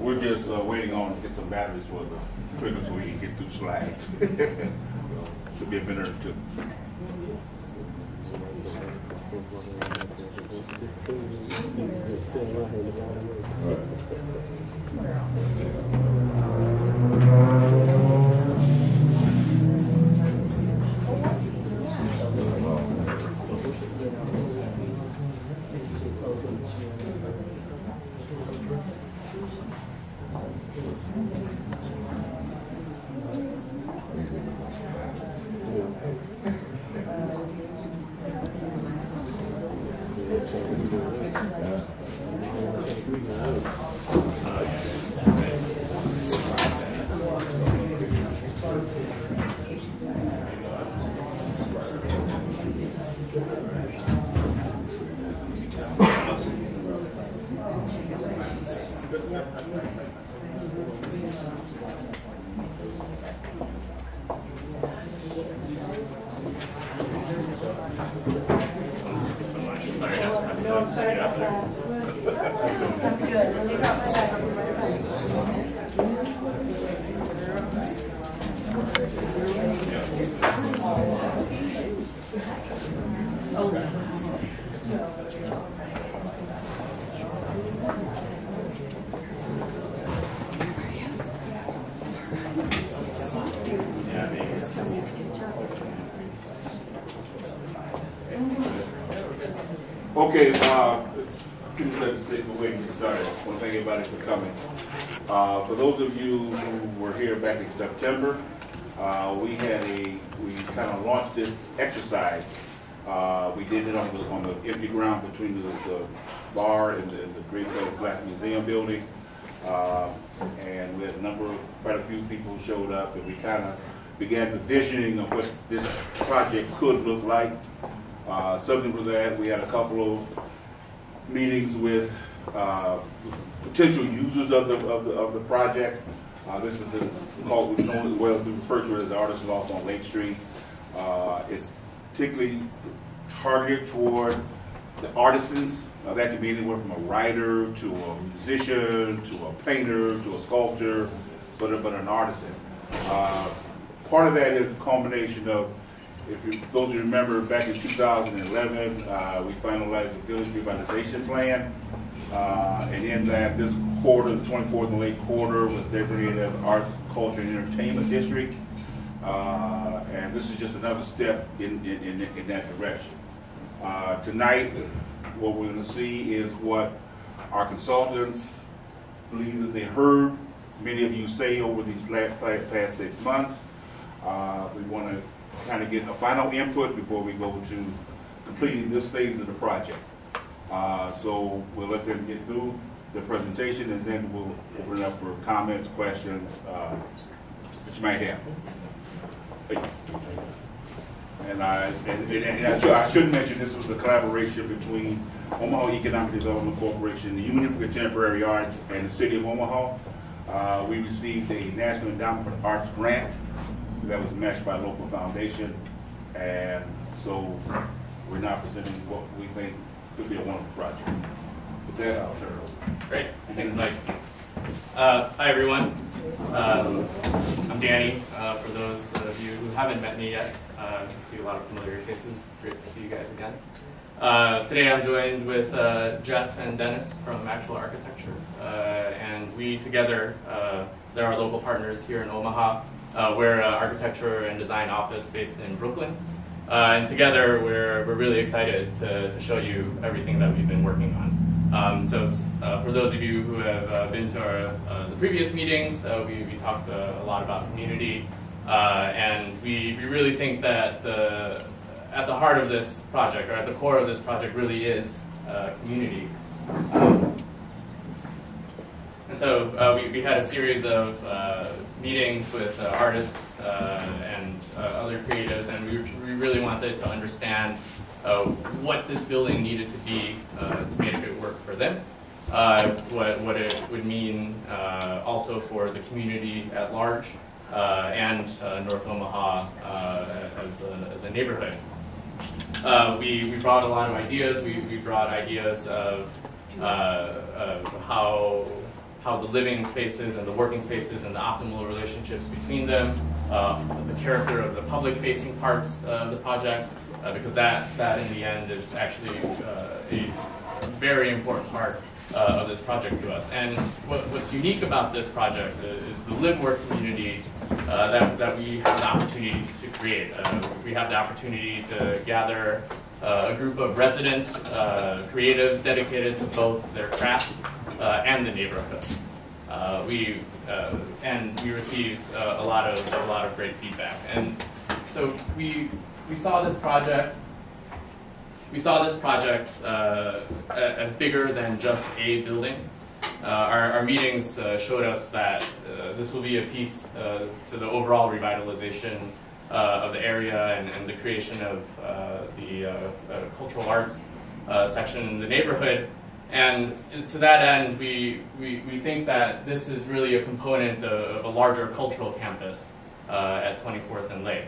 We're just uh, waiting on to get some batteries for the printer so we can get through slides. Should be a minute or two. Okay, uh, two seventy-six, we're waiting to get started. I want to thank everybody for coming. Uh, for those of you who were here back in September, uh, we had a, we kind of launched this exercise. Uh, we did it on the, on the empty ground between the, the bar and the, the Great Lakes Black Museum building. Uh, and we had a number of, quite a few people showed up, and we kind of began the visioning of what this project could look like. Uh, subject to that, we had a couple of meetings with uh, potential users of the, of the, of the project. Uh, This is a, called, we know it well, we refer to it as the Artist Loft on Lake Street. Uh, It's particularly targeted toward the artisans. Uh, That could be anywhere from a writer to a musician, to a painter, to a sculptor, but, but an artisan. Uh, Part of that is a combination of if you, those who remember, back in 2011, uh, we finalized the village revitalization plan. Uh, and in that, this quarter, the 24th and Lake quarter, was designated as Arts, Culture, and Entertainment District. Uh, and this is just another step in, in, in, in that direction. Uh, tonight, what we're going to see is what our consultants believe that they heard many of you say over these last, past six months. Uh, we want to kind of get a final input before we go to completing this phase of the project. Uh, so we'll let them get through the presentation and then we'll open it up for comments, questions, uh, that you might have. And I, and, and- I should, I should mention, this was a collaboration between Omaha Economic Development Corporation, the Union for Contemporary Arts, and the City of Omaha. Uh, we received a National Endowment for the Arts grant that was matched by a local foundation. And so we're now presenting what we think could be a wonderful project. With that, I'll turn it over. Great, thanks, Mike. Uh, hi, everyone. Um, I'm Danny, uh, for those of you who haven't met me yet. Uh, I see a lot of familiar faces. Great to see you guys again. Uh, today I'm joined with uh, Jeff and Dennis from Actual Architecture, uh, and we together, uh, they're our local partners here in Omaha. Uh, we're an architecture and design office based in Brooklyn, and together we're, we're really excited to, to show you everything that we've been working on. Um, so uh, for those of you who have uh, been to our, uh, the previous meetings, uh, we, we talked uh, a lot about community, uh, and we, we really think that the, at the heart of this project, or at the core of this project, really is uh, community. Um, and so uh, we, we had a series of uh, meetings with uh, artists uh, and uh, other creatives, and we, we really wanted to understand uh, what this building needed to be to make it work for them, what, what it would mean also for the community at large, and North Omaha as, a, as a neighborhood. We, we brought a lot of ideas. We, we brought ideas of, uh, of how, how the living spaces and the working spaces and the optimal relationships between them, uh, the character of the public facing parts of the project, uh, because that, that in the end is actually uh, a very important part uh, of this project to us. And what, what's unique about this project is the live work community uh, that, that we have the opportunity to create. Uh, we have the opportunity to gather uh, a group of residents, uh, creatives dedicated to both their craft uh, and the neighborhood. Uh, we uh, and we received uh, a lot of a lot of great feedback. And so we we saw this project we saw this project uh, as bigger than just a building. Uh, our, our meetings uh, showed us that uh, this will be a piece uh, to the overall revitalization uh, of the area and, and the creation of uh, the uh, uh, cultural arts uh, section in the neighborhood. And to that end, we, we, we think that this is really a component of, of a larger cultural campus uh, at 24th and Lake.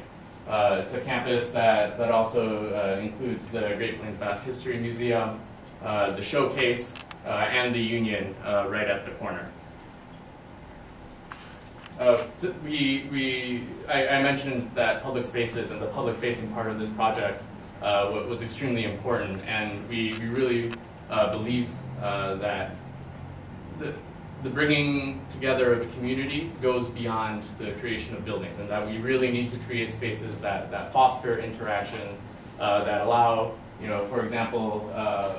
Uh, it's a campus that, that also uh, includes the Great Plains Black History Museum, uh, the Showcase, uh, and the Union uh, right at the corner. So we, we, I, I mentioned that public spaces and the public facing part of this project uh, was extremely important, and we, we really uh, believe uh, that the, the bringing together of a community goes beyond the creation of buildings, and that we really need to create spaces that, that foster interaction, uh, that allow, you know, for example, uh,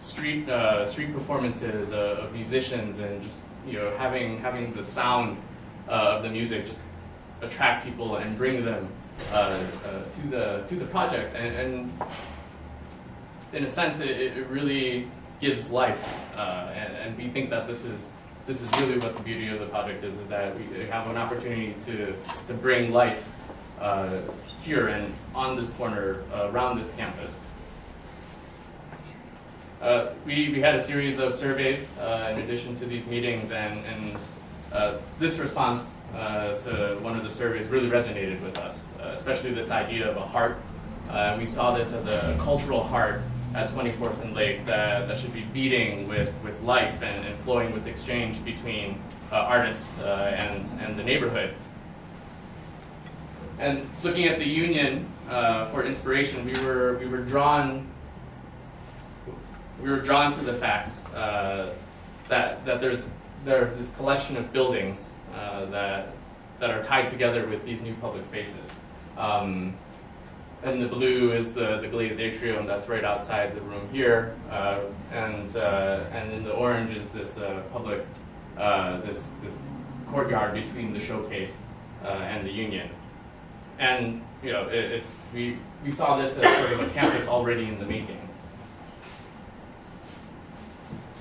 street street performances of musicians, and just you know having having the sound uh, of the music just attract people and bring them uh, uh, to the to the project, and, and in a sense, it, it really gives life, and, and we think that this is this is really what the beauty of the project is: is that we have an opportunity to to bring life uh, here and on this corner uh, around this campus. Uh, we, we had a series of surveys uh, in addition to these meetings, and, and uh, this response uh, to one of the surveys really resonated with us, uh, especially this idea of a heart. Uh, we saw this as a cultural heart at 24th and Lake that, that should be beating with, with life and, and flowing with exchange between artists and, and the neighborhood. And looking at the union for inspiration, we were, we were drawn we were drawn to the fact uh, that, that there's, there's this collection of buildings uh, that, that are tied together with these new public spaces. Um, and the blue is the, the glazed atrium that's right outside the room here, uh, and uh, and in the orange is this uh, public uh, this this courtyard between the showcase and the union. And you know it, it's we we saw this as sort of a campus already in the making.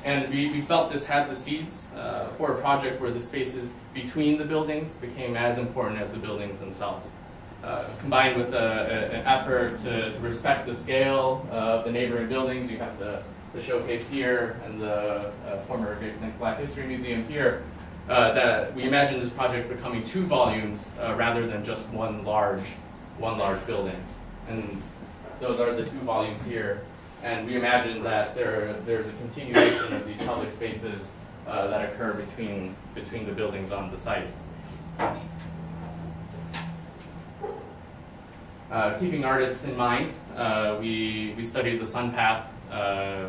And we, we felt this had the seeds uh, for a project where the spaces between the buildings became as important as the buildings themselves. Uh, combined with a, a, an effort to, to respect the scale of the neighboring buildings, you have the, the showcase here and the uh, former Great Plains Black History Museum here, uh, that we imagine this project becoming two volumes uh, rather than just one large, one large building. And those are the two volumes here. And we imagine that there, there's a continuation of these public spaces uh, that occur between, between the buildings on the site. uh, keeping artists in mind, uh, we, we studied the sun path uh,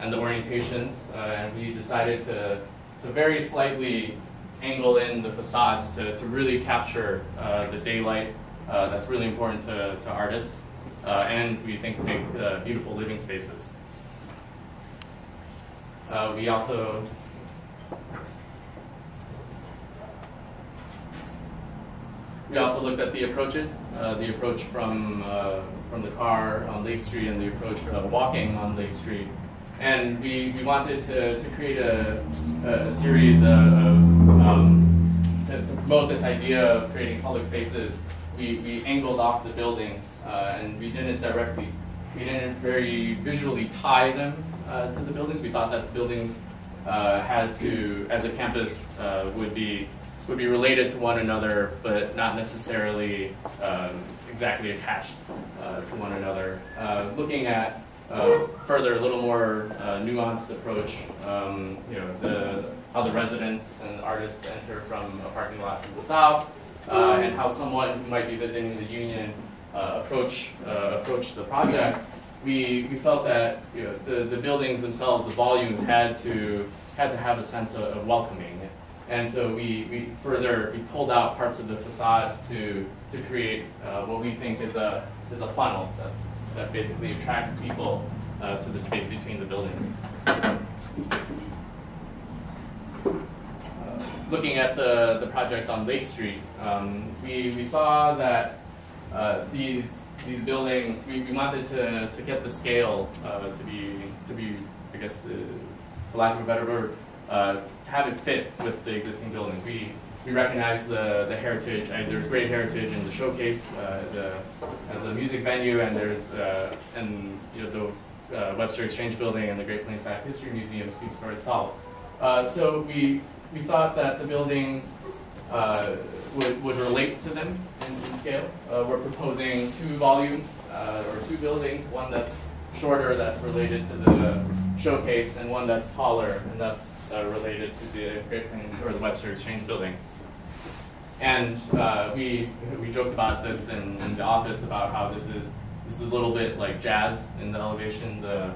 and the orientations, uh, and we decided to, to very slightly angle in the facades to, to really capture uh, the daylight that's really important to, to artists, uh, and we think make uh, beautiful living spaces. Uh, we also We also looked at the approaches, uh, the approach from, uh, from the car on Lake Street and the approach of walking on Lake Street. And we, we wanted to, to create a, a series of, of um, to, to promote this idea of creating public spaces. We, we angled off the buildings uh, and we didn't directly, we didn't very visually tie them uh, to the buildings. We thought that the buildings uh, had to, as a campus, uh, would be would be related to one another, but not necessarily um, exactly attached uh, to one another. Uh, looking at further, a little more nuanced approach, um, you know, the, how the residents and artists enter from a parking lot from the south, uh, and how someone who might be visiting the union uh, approach approach the project. We, we felt that you know, the, the buildings themselves, the volumes had to had to have a sense of, of welcoming. And so we, we further, we pulled out parts of the facade to, to create uh, what we think is a, is a funnel that's, that basically attracts people uh, to the space between the buildings. Uh, looking at the, the project on Lake Street, um, we, we saw that uh, these, these buildings, we, we wanted to, to get the scale uh, to be, to be, I guess, uh, for lack of a better word, uh, have it fit with the existing buildings. We, we recognize the, the heritage, there's great heritage in the showcase uh, as, a, as a music venue, and there's, uh, and you know, the Webster Exchange Building and the Great Plains Black History Museum speaks for itself. So we, we thought that the buildings uh, would, would relate to them in, in scale. Uh, we're proposing two volumes, uh, or two buildings, one that's shorter that's related to the showcase, and one that's taller, and that's uh, related to the Great Plains or the Webster Exchange Building. And uh, we we joked about this in, in the office about how this is this is a little bit like jazz in the elevation. The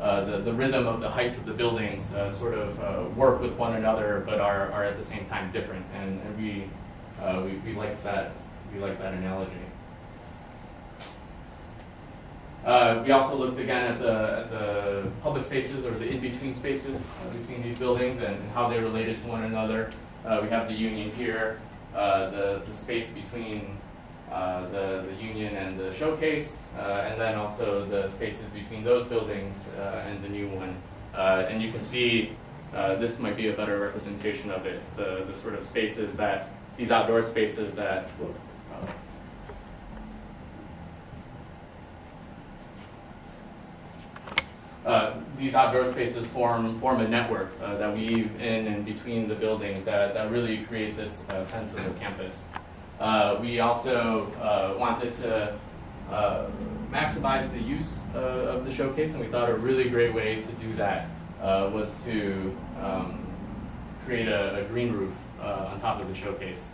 uh, the, the rhythm of the heights of the buildings uh, sort of uh, work with one another, but are, are at the same time different. And, and we, uh, we we like that we like that analogy. Uh, we also looked again at the, at the public spaces or the in-between spaces between these buildings and, and how they related to one another. We have the union here, the, the space between uh, the, the union and the showcase, uh, and then also the spaces between those buildings and the new one. and you can see this might be a better representation of it, the, the sort of spaces that, these outdoor spaces that uh, these outdoor spaces form form a network uh, that weave in and between the buildings that, that really create this uh, sense of the campus. Uh, we also uh, wanted to uh, maximize the use of the showcase, and we thought a really great way to do that was to um, create a, a, green roof on top of the showcase.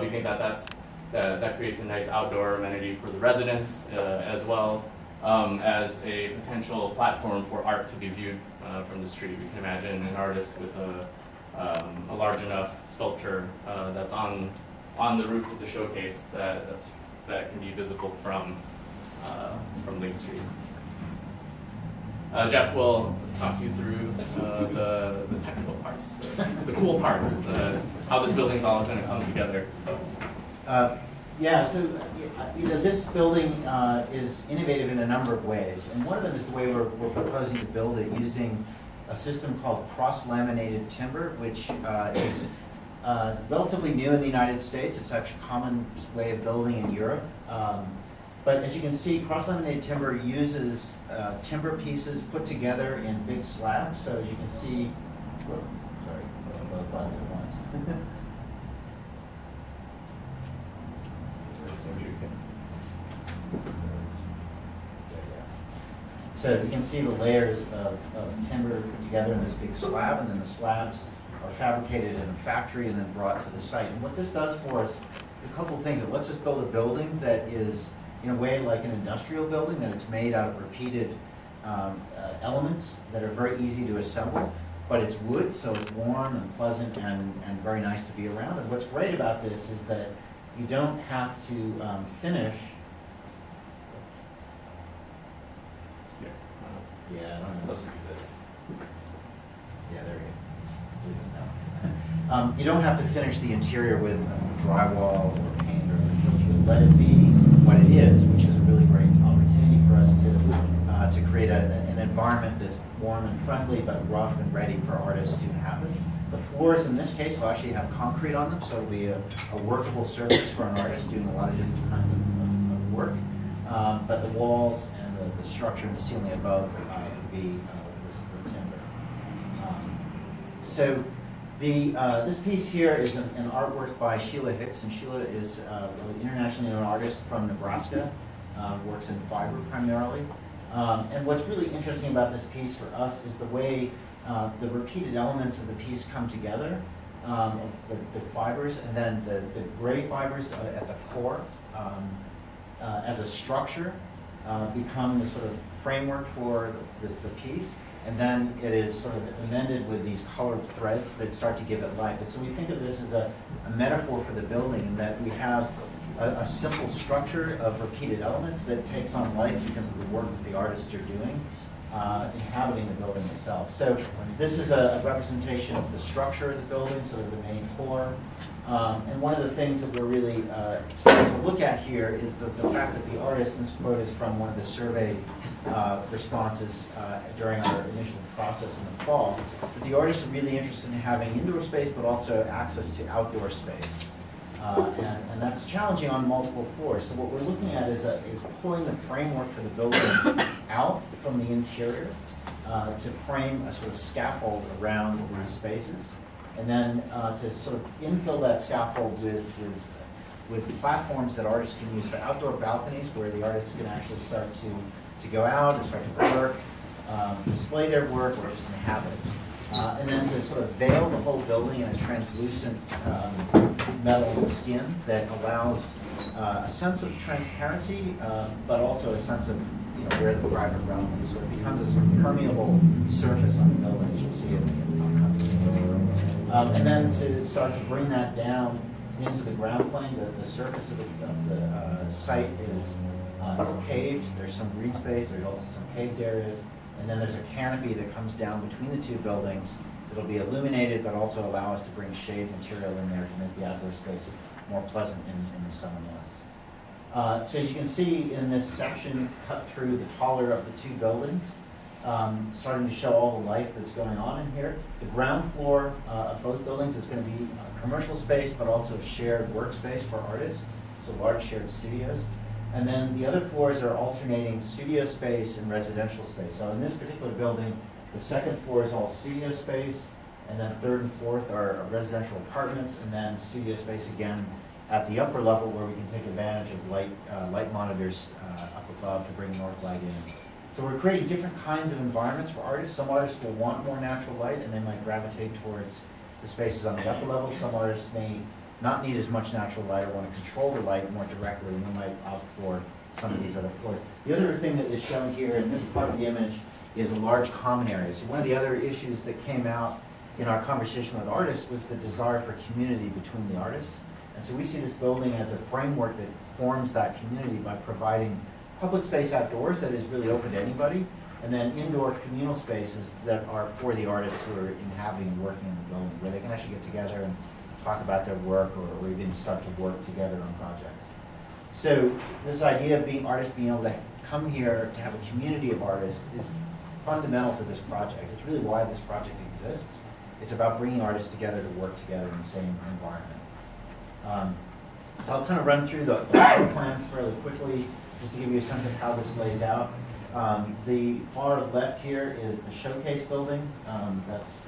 we think that that's that, that creates a nice outdoor amenity for the residents as well um, as a potential platform for art to be viewed uh, from the street. We can imagine an artist with a, um, a large enough sculpture uh, that's on, on the roof of the showcase that, that can be visible from, uh, from Lake Street. Uh, Jeff will talk you through uh, the, the technical parts, the cool parts, uh, how this building's all going to come together. Yeah, so you know, this building uh, is innovative in a number of ways, and one of them is the way we're, we're proposing to build it using a system called cross-laminated timber, which uh, is uh, relatively new in the United States. It's actually a common way of building in Europe. Um, but as you can see, cross-laminated timber uses uh, timber pieces put together in big slabs. So as you can see, sorry, both at once. So you can see the layers of, of timber put together in this big slab, and then the slabs are fabricated in a factory and then brought to the site. And what this does for us is a couple of things. It lets us build a building that is in a way like an industrial building, that it's made out of repeated um, uh, elements that are very easy to assemble, but it's wood, so it's warm and pleasant and, and very nice to be around. And what's great about this is that you don't have to um, finish. Yeah, I don't know. Yeah, there we go. Um, you don't have to finish the interior with drywall or paint or anything. Let it be what it is, which is a really great opportunity for us to, uh, to create a, an environment that's warm and friendly, but rough and ready for artists to inhabit. The floors in this case will actually have concrete on them, so it'll be a, a workable surface for an artist doing a lot of different kinds of, of, of work. Um, but the walls and the, the structure and the ceiling above uh, would be uh, the timber. Um, so the, uh, this piece here is an, an artwork by Sheila Hicks, and Sheila is uh, an internationally known artist from Nebraska, uh, works in fiber primarily. Um, and what's really interesting about this piece for us is the way uh, the repeated elements of the piece come together, um, the, the fibers, and then the, the gray fibers uh, at the core um, uh, as a structure become the sort of framework for the, the piece and then it is sort of amended with these colored threads that start to give it life. And so we think of this as a, a metaphor for the building in that we have a, a, simple structure of repeated elements that takes on life because of the work that the artists are doing, uh, inhabiting the building itself. So this is a, a representation of the structure of the building, sort of the main core. Um, and one of the things that we're really uh, starting to look at here is the, the fact that the artist, and this quote is from one of the survey uh, responses uh, during our initial process in the fall, that the artists are really interested in having indoor space but also access to outdoor space. Uh, and, and, that's challenging on multiple floors. So what we're looking at is, a, is pulling the framework for the building out from the interior uh, to frame a sort of scaffold around these spaces and then uh, to sort of infill that scaffold with, with, with platforms that artists can use for outdoor balconies where the artists can actually start to, to go out and start to work, um, display their work, or just inhabit. Uh, and then to sort of veil the whole building in a translucent um, metal skin that allows uh, a sense of transparency, um, but also a sense of you know, where the private realm is. So it becomes a sort of permeable surface on the building, as you'll see in the. Um, and then to start to bring that down into the ground plane, the, the surface of the, of the uh, site is, is paved. There's some green space, there's also some paved areas. And then there's a canopy that comes down between the two buildings that'll be illuminated, but also allow us to bring shade material in there to make the outdoor space more pleasant in, in the summer months. Uh, so as you can see in this section cut through the taller of the two buildings, um, starting to show all the life that's going on in here. The ground floor uh, of both buildings is going to be a commercial space, but also shared workspace for artists, so large shared studios. And then the other floors are alternating studio space and residential space. So in this particular building, the second floor is all studio space, and then third and fourth are residential apartments, and then studio space again at the upper level where we can take advantage of light, uh, light monitors uh, up above to bring north light in. So we're creating different kinds of environments for artists. Some artists will want more natural light and they might gravitate towards the spaces on the upper level. Some artists may not need as much natural light or want to control the light more directly and they might opt for some of these other floors. The other thing that is shown here in this part of the image is a large common area. So one of the other issues that came out in our conversation with artists was the desire for community between the artists. And so we see this building as a framework that forms that community by providing public space outdoors that is really open to anybody, and then indoor communal spaces that are for the artists who are inhabiting and working in the building, where they can actually get together and talk about their work or, or even start to work together on projects. So this idea of being artists being able to come here to have a community of artists is fundamental to this project. It's really why this project exists. It's about bringing artists together to work together in the same environment. Um, so I'll kind of run through the, the plans fairly quickly, just to give you a sense of how this lays out. Um, the far left here is the showcase building. Um, that's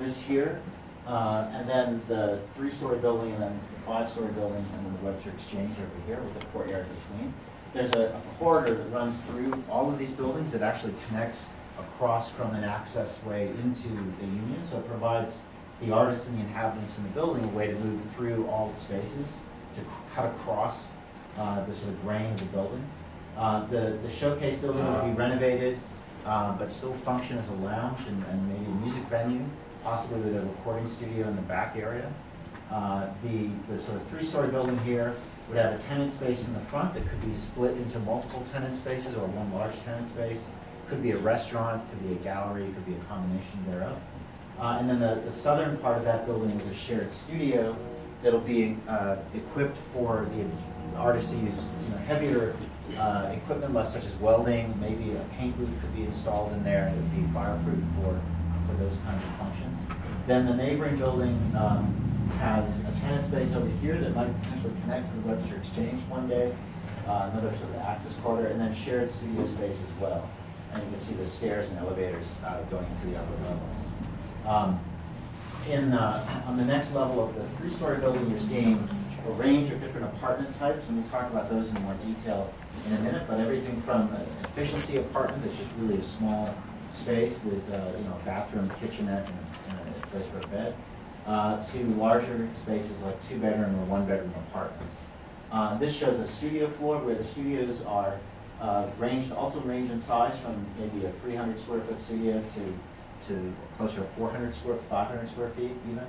this here. Uh, and then the three-story building, and then the five-story building, and then the Webster Exchange over here with the courtyard between. There's a, a corridor that runs through all of these buildings that actually connects across from an access way into the union. So it provides the artists and the inhabitants in the building a way to move through all the spaces to cut across uh, the sort of grain of the building. Uh, The the showcase building will be renovated, uh, but still function as a lounge and and maybe a music venue, possibly with a recording studio in the back area. Uh, The, the sort of three-story building here would have a tenant space in the front that could be split into multiple tenant spaces or one large tenant space. Could be a restaurant, could be a gallery, could be a combination thereof. Uh, And then the, the southern part of that building is a shared studio that'll be uh, equipped for the artist to use, you know, heavier uh, equipment, less such as welding, maybe a paint booth could be installed in there, and it would be fireproof for, for those kinds of functions. Then the neighboring building um, has a tenant space over here that might potentially connect to the Webster Exchange one day, uh, another sort of access corridor, and then shared studio space as well. And you can see the stairs and elevators uh, going into the upper levels. Um, In, uh, on the next level of the three-story building, you're seeing a range of different apartment types, and we'll talk about those in more detail in a minute, but everything from an efficiency apartment that's just really a small space with, uh, you know, a bathroom, kitchenette, and a bed, uh, to larger spaces like two-bedroom or one-bedroom apartments. Uh, This shows a studio floor where the studios are uh, ranged, also range in size from maybe a 300 square foot studio to, to closer to 400 square, 500 square feet even.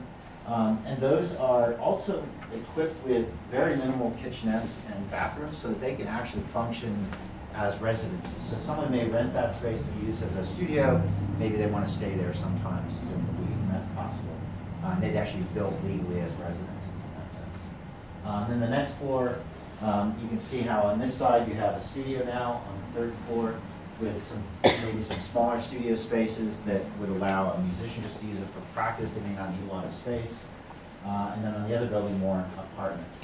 Um, And those are also equipped with very minimal kitchenettes and bathrooms so that they can actually function as residences. So someone may rent that space to use as a studio, maybe they want to stay there sometimes and that's possible. Uh, they'd actually built legally as residences in that sense. Um, then the next floor, um, you can see how on this side you have a studio now on the third floor with some, maybe some smaller studio spaces that would allow a musician just to use it for practice, they may not need a lot of space. Uh, and then on the other building, more apartments.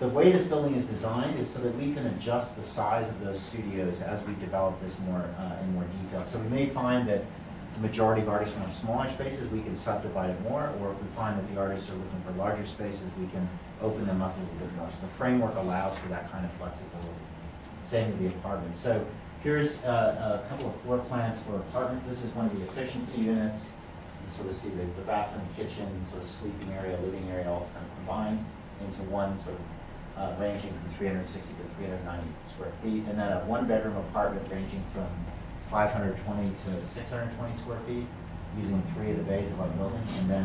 The way this building is designed is so that we can adjust the size of those studios as we develop this more, uh, in more detail. So we may find that the majority of artists want smaller spaces, we can subdivide it more, or if we find that the artists are looking for larger spaces, we can open them up a little bit more. So the framework allows for that kind of flexibility. Same with the apartments. So here's uh, a couple of floor plans for apartments. This is one of the efficiency units. You sort of see the the bathroom, kitchen, sort of sleeping area, living area, all kind of combined into one sort of uh, ranging from 360 to 390 square feet. And then a one-bedroom apartment ranging from 520 to 620 square feet, using three of the bays of our building. And then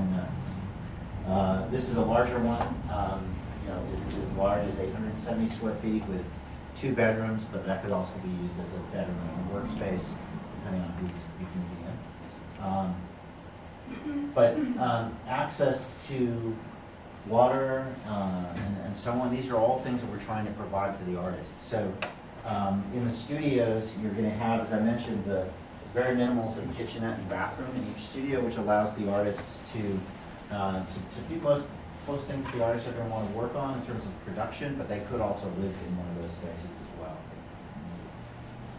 uh, uh, this is a larger one, um, you know, as large as 870 square feet with two bedrooms, but that could also be used as a bedroom and workspace, depending on who's, be in. Um, But um, access to water uh, and and so on, these are all things that we're trying to provide for the artists. So um, in the studios, you're going to have, as I mentioned, the very minimal sort of kitchenette and bathroom in each studio, which allows the artists to, uh, to to do most, most things the artists are going to want to work on in terms of production, but they could also live in one of those spaces as well.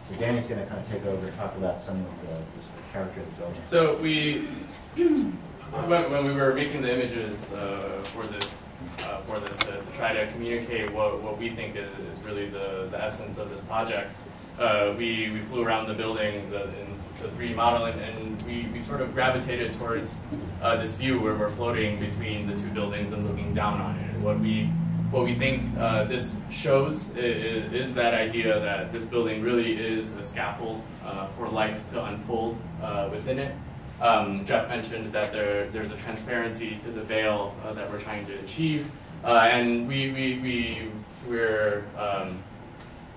So Danny's going to kind of take over and talk about some of the the sort of character of the building. So we, when, when we were making the images uh, for this, uh, for this to, to try to communicate what, what we think is, is really the, the essence of this project, uh, we, we flew around the building, the, in the 3D model, and, and we, we sort of gravitated towards uh, this view where we're floating between the two buildings and looking down on it. What we what we think uh, this shows is, is, that idea that this building really is a scaffold uh, for life to unfold uh, within it. Um, Jeff mentioned that there, there's a transparency to the veil uh, that we're trying to achieve, uh, and we, we, we, we're, um,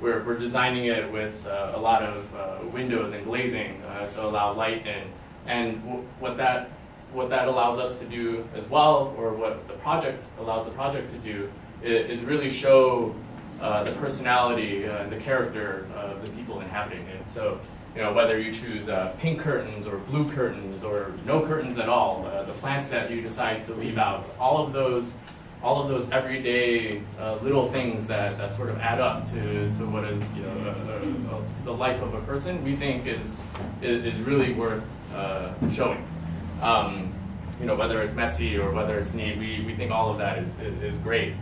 we're, we're designing it with uh, a lot of windows and glazing to allow light in. And what that what that allows us to do as well, or what the project allows the project to do, is really show uh, the personality uh, and the character of the people inhabiting it. So, you know, whether you choose uh, pink curtains or blue curtains or no curtains at all, uh, the plants that you decide to leave out, all of those, all of those everyday uh, little things that, that sort of add up to, to what is, you know, a, a, a, the life of a person, we think is, is really worth uh, showing. Um, you know, whether it's messy or whether it's neat, we, we think all of that is, is, is great.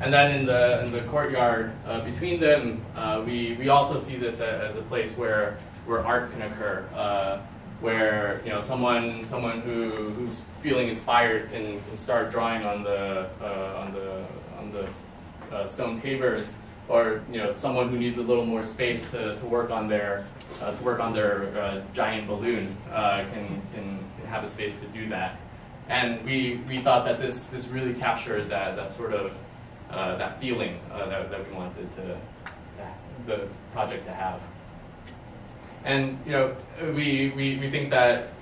And then in the, in the courtyard uh, between them, uh, we, we also see this as a place where, where art can occur, uh, where you know, someone, someone who, who's feeling inspired can, can start drawing on the, uh, on the, on the uh, stone pavers. or you know someone who needs a little more space to, to work on their uh, to work on their giant balloon can, can have a space to do that. And we, we thought that this, this really captured that, that sort of uh, that feeling uh, that, that we wanted to, to the project to have. And you know we, we, we think that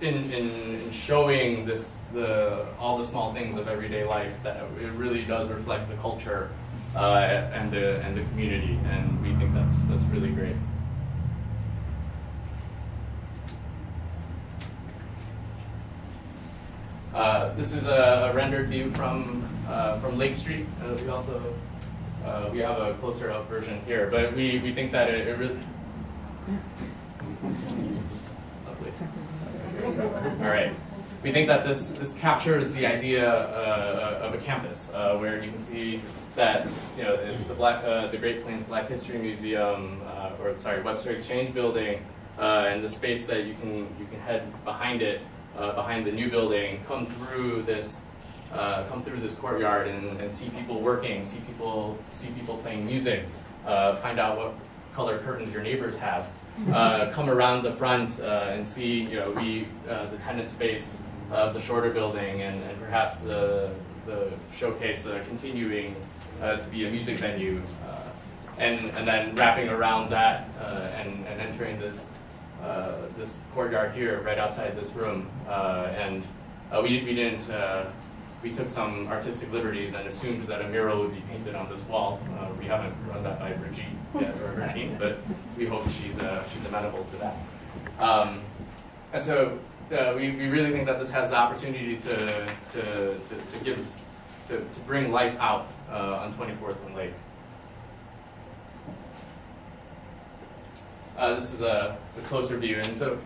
in, in, in showing this the all the small things of everyday life that it really does reflect the culture uh, and the and the community, and we think that's that's really great. Uh, this is a, a, rendered view from uh, from Lake Street. Uh, we also uh, we have a closer up version here, but we, we think that it, it really. Lovely. All right. We think that this, this captures the idea uh, of a campus, where you can see that you know it's the Black, the Great Plains Black History Museum, or sorry, Webster Exchange Building, and the space that you can you can head behind it uh, behind the new building, come through this, uh, come through this courtyard and, and, see people working, see people, see people playing music, uh, find out what color curtains your neighbors have. Uh, come around the front uh, and see, you know, we, uh, the tenant space of the shorter building and, and perhaps the, the showcase continuing to be a music venue. and, and then wrapping around that and, and entering this this courtyard here, right outside this room, uh, and uh, we, we didn't. we took some artistic liberties and assumed that a mural would be painted on this wall. we haven't run that by Brigitte yet or her team, but we hope she's she's amenable to that. Um, and so uh, we, we really think that this has the opportunity to, to, to, to give, to, to bring life out uh, on 24th and Lake. Uh, this is a, a, closer view, and so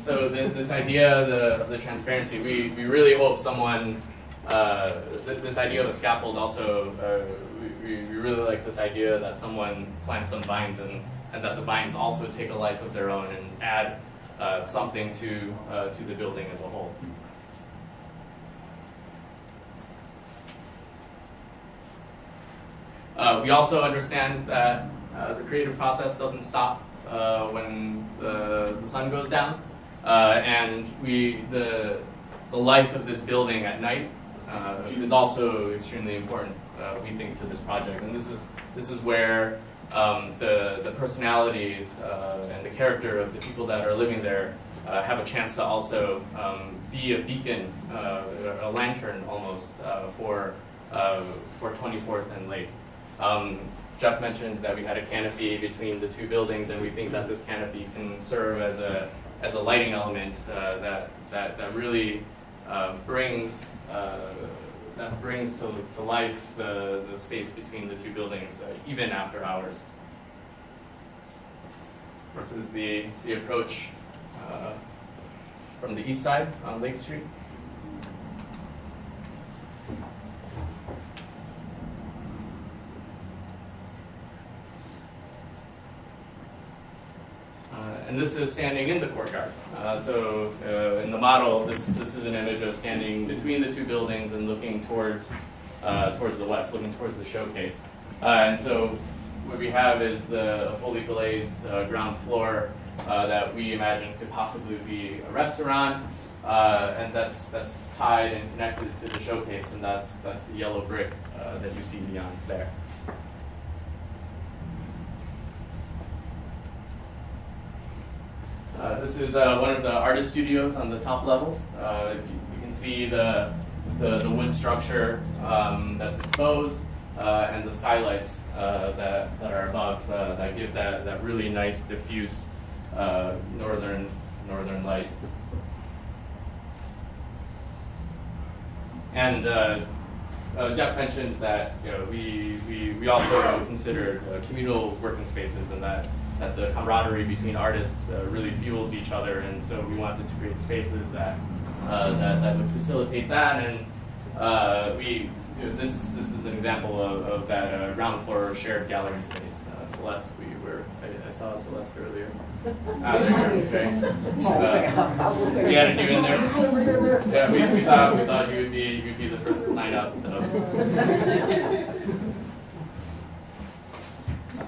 so the, this idea of the, the transparency, we, we really hope someone uh, th this idea of a scaffold also uh, we, we really like this idea that someone plants some vines and, and that the vines also take a life of their own and add uh, something to uh, to the building as a whole. Uh, we also understand that uh, the creative process doesn't stop uh, when the, the, sun goes down, uh, and we the the life of this building at night uh, is also extremely important. Uh, we think to this project, and this is this is where um, the the personalities and the character of the people that are living there have a chance to also um, be a beacon, a lantern almost for for 24th and Lake. Um, Jeff mentioned that we had a canopy between the two buildings, and we think that this canopy can serve as a as a lighting element uh, that, that that really uh, brings uh, that brings to, to life the, the space between the two buildings, uh, even after hours. This is the the approach uh, from the east side on Lake Street. And this is standing in the courtyard. Uh, so uh, in the model, this, this is an image of standing between the two buildings and looking towards, uh, towards the west, looking towards the showcase. Uh, and so what we have is the fully glazed uh, ground floor uh, that we imagine could possibly be a restaurant. and that's, that's tied and connected to the showcase, and that's, that's the yellow brick that you see beyond there. Uh, this is uh, one of the artist studios on the top levels. Uh, you, you, can see the, the, the wood structure um, that's exposed uh, and the skylights uh, that, that are above that give that, that really nice diffuse northern, northern light. And Jeff mentioned that you know, we, we, we also considered communal working spaces and that that the camaraderie between artists uh, really fuels each other, and so we wanted to create spaces that uh, that, that would facilitate that. And uh, we you know, this this is an example of, of that uh, ground floor shared gallery space. Uh, Celeste, we were I, I saw Celeste earlier. That's right. Uh, we added you in there. Yeah, we, we thought we thought you would be you'd be the first to sign up. So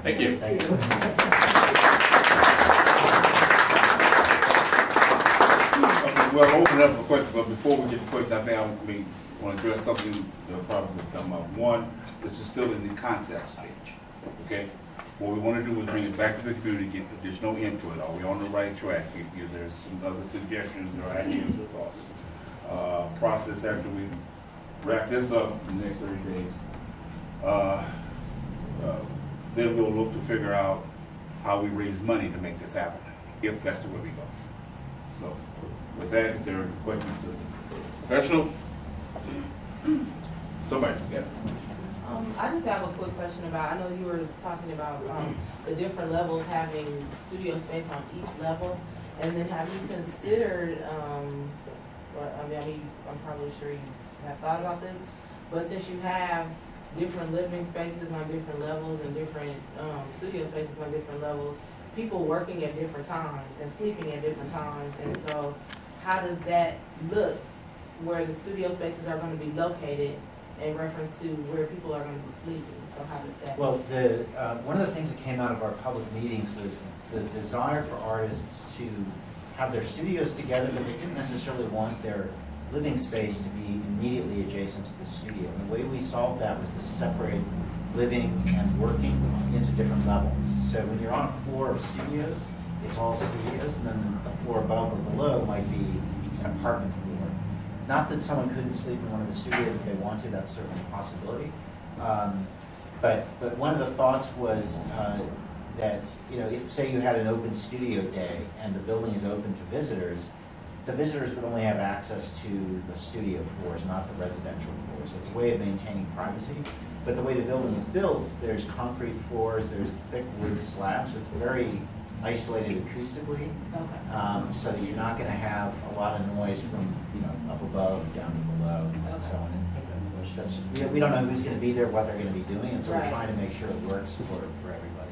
thank you. Thank you. Well, I'll open up for questions, but before we get to questions, I think I want to address something that'll probably come up. One, this is still in the concept stage, okay? What we want to do is bring it back to the community, get additional input. Are we on the right track? If there's some other suggestions or ideas or thoughts. Uh, process after we wrap this up in the next thirty days. Uh, uh, Then we'll look to figure out how we raise money to make this happen, if that's the way we go. So, with that, there are questions of professionals? Somebody's got it. Um, I just have a quick question about, I know you were talking about, um, the different levels having studio space on each level. And then have you considered, um, I mean, I mean, I'm probably sure you have thought about this, but since you have different living spaces on different levels and different, um, studio spaces on different levels, people working at different times and sleeping at different times, and so how does that look where the studio spaces are gonna be located in reference to where people are gonna be sleeping, so how does that? Well, the, uh, one of the things that came out of our public meetings was the desire for artists to have their studios together, but they didn't necessarily want their living space to be immediately adjacent to the studio. And the way we solved that was to separate living and working into different levels. So when you're on a floor of studios, it's all studios, and then the floor above or below might be an apartment floor. Not that someone couldn't sleep in one of the studios if they wanted, that's certainly a possibility. Um, But, but one of the thoughts was uh, that, you know, if, say you had an open studio day and the building is open to visitors, the visitors would only have access to the studio floors, not the residential floors. So it's a way of maintaining privacy. But the way the building is built, there's concrete floors, there's thick wood slabs, so it's very isolated acoustically. Okay. Um, so that you're not gonna have a lot of noise from, you know, up above, down below, and so on. And That's, we, we don't know who's gonna be there, what they're gonna be doing, and so we're trying to make sure it works for, for everybody.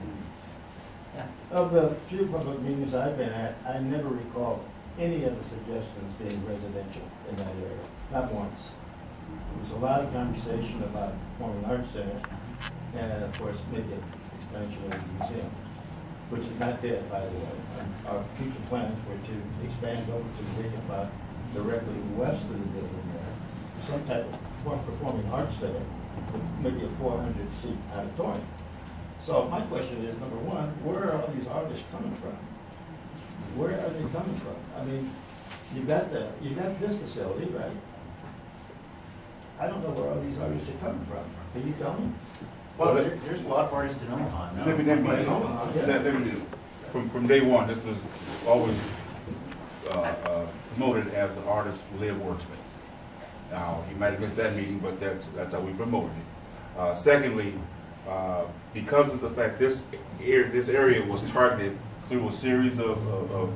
Yeah. Of the few public meetings I've been at, I never recall any of the suggestions being residential in that area, not once. There was a lot of conversation about performing arts center, and of course, maybe expansion of the museum, which is not dead, by the way. Our future plans were to expand over to the vacant lot directly west of the building there, some type of performing arts center, with maybe a four hundred seat auditorium. So my question is, number one, where are all these artists coming from? Where are they coming from? I mean, you've got the, you've got this facility, right? I don't know where all these artists are coming from. Can you tell me? Well, there, there's a lot of artists in Omaha, no? Let me, let me, Right yeah. let let me do, from, from day one, this was always, uh, uh, promoted as an artist live workspace. Now, you might have missed that meeting, but that's, that's how we promoted it. Uh, secondly, uh, because of the fact this area, this area was targeted through a series of, of, of,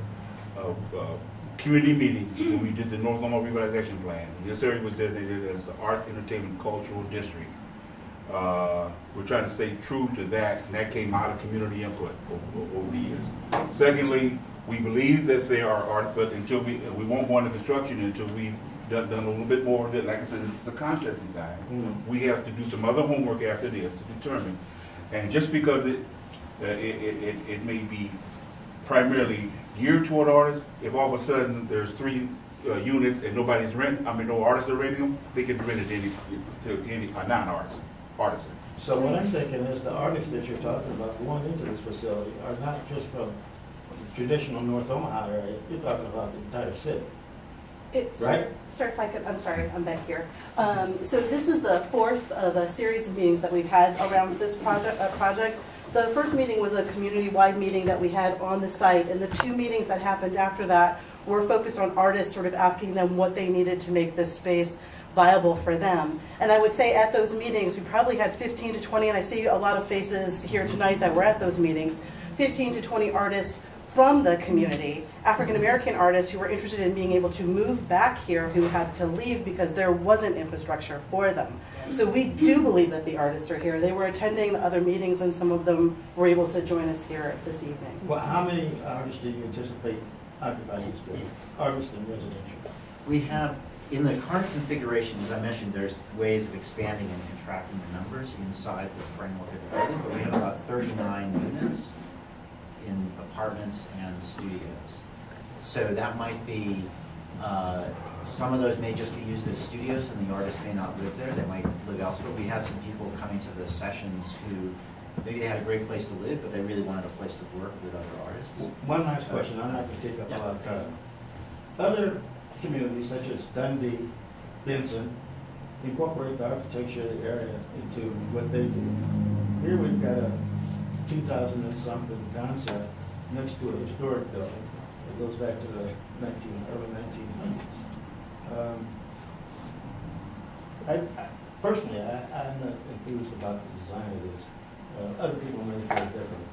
of, uh, community meetings when we did the North Omaha Revitalization Plan. This area was designated as the Art Entertainment Cultural District. Uh, We're trying to stay true to that, and that came out of community input o- o- over the years. Secondly, we believe that there are art, but until we, we won't go into construction until we've done, done a little bit more of it. Like I said, this is a concept design. Mm. We have to do some other homework after this to determine. And just because it, uh, it, it, it- may be primarily geared toward artists, if all of a sudden there's three uh, units and nobody's renting, I mean, no artists are renting them, they can rent it to any, to any, a non-artist, artisan. So what I'm thinking is the artists that you're talking about going into this facility are not just from traditional North Omaha area, you're talking about the entire city. It's, Right. Sir, if I could, I'm sorry, I'm back here. Um, So this is the fourth of a series of meetings that we've had around this project. uh, project. The first meeting was a community-wide meeting that we had on the site, and the two meetings that happened after that were focused on artists, sort of asking them what they needed to make this space viable for them. And I would say at those meetings, we probably had 15 to 20, and I see a lot of faces here tonight that were at those meetings, 15 to 20 artists from the community, African American artists who were interested in being able to move back here who had to leave because there wasn't infrastructure for them. So we do believe that the artists are here. They were attending the other meetings and some of them were able to join us here this evening. Well, how many artists do you anticipate occupying this building? Artists and residential? We have, in the current configuration, as I mentioned, there's ways of expanding and contracting the numbers inside the framework of the building, but we have about 39 units in apartments and studios. So that might be, uh, some of those may just be used as studios and the artist may not live there, they might live elsewhere. We had some people coming to the sessions who, maybe they had a great place to live, but they really wanted a place to work with other artists. One last question, I'm not going to take up a lot of time. Other communities such as Dundee, Benson, incorporate the architecture of the area into what they do. Here we've got a 2000 and something concept next to a historic building. It goes back to the 19, early 1900s. Um, I, I- personally, I, I'm not enthused about the design of this. Uh, other people may feel different.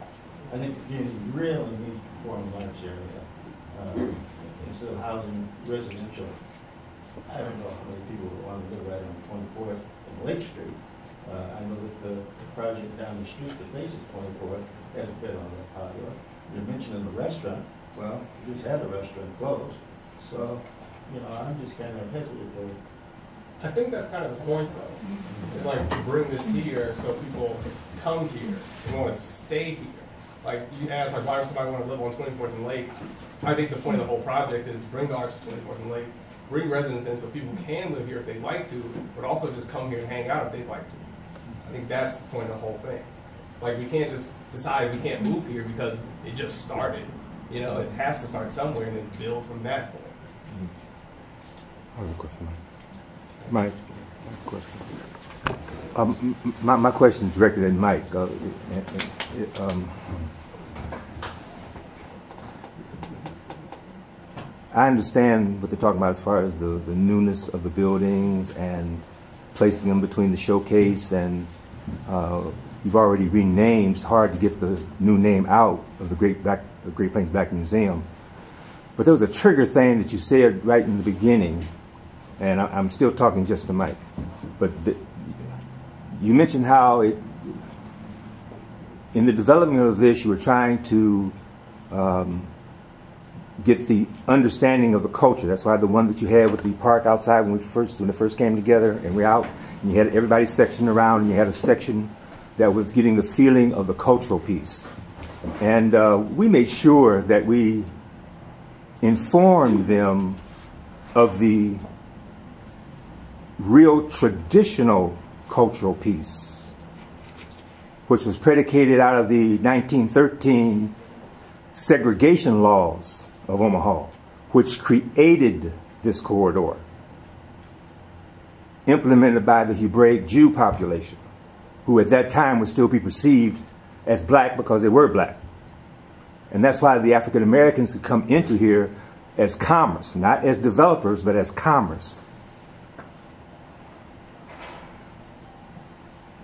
I think the community really needs performing arts area, uh, of housing residential. I don't know how many people would want to live right on Twenty-fourth and Lake Street. Uh, I know that the, the project down the street that faces Twenty-fourth hasn't been all that popular. You're mentioning the restaurant, well, we just had a restaurant closed, so, you know, I'm just kind of hesitant to I think that's kind of the point, though. It's like to bring this here so people come here and want to stay here. Like you ask, like why does somebody want to live on 24th and Lake? I think the point of the whole project is to bring the arts to 24th and Lake, bring residents in so people can live here if they'd like to, but also just come here and hang out if they'd like to. I think that's the point of the whole thing. Like we can't just decide we can't move here because it just started. You know, it has to start somewhere and then build from that point. Have a question. Mike, Mike, question. Um, my, my question is directed at Mike. Uh, um, I understand what they're talking about as far as the, the newness of the buildings and placing them between the showcase and uh, you've already renamed. It's hard to get the new name out of the Great Black, the Great Plains Black Museum. But there was a trigger thing that you said right in the beginning, and I, I'm still talking just to Mike. But the, you mentioned how it, in the development of this, you were trying to um, get the understanding of the culture. That's why the one that you had with the park outside when we first when it first came together, and we're out, and you had everybody sectioned around, and you had a section that was getting the feeling of the cultural piece. And uh, we made sure that we informed them of the real traditional cultural piece, which was predicated out of the 1913 segregation laws of Omaha, which created this corridor, implemented by the Hebraic Jew population, who at that time would still be perceived as black because they were black. And that's why the African Americans could come into here as commerce, not as developers, but as commerce.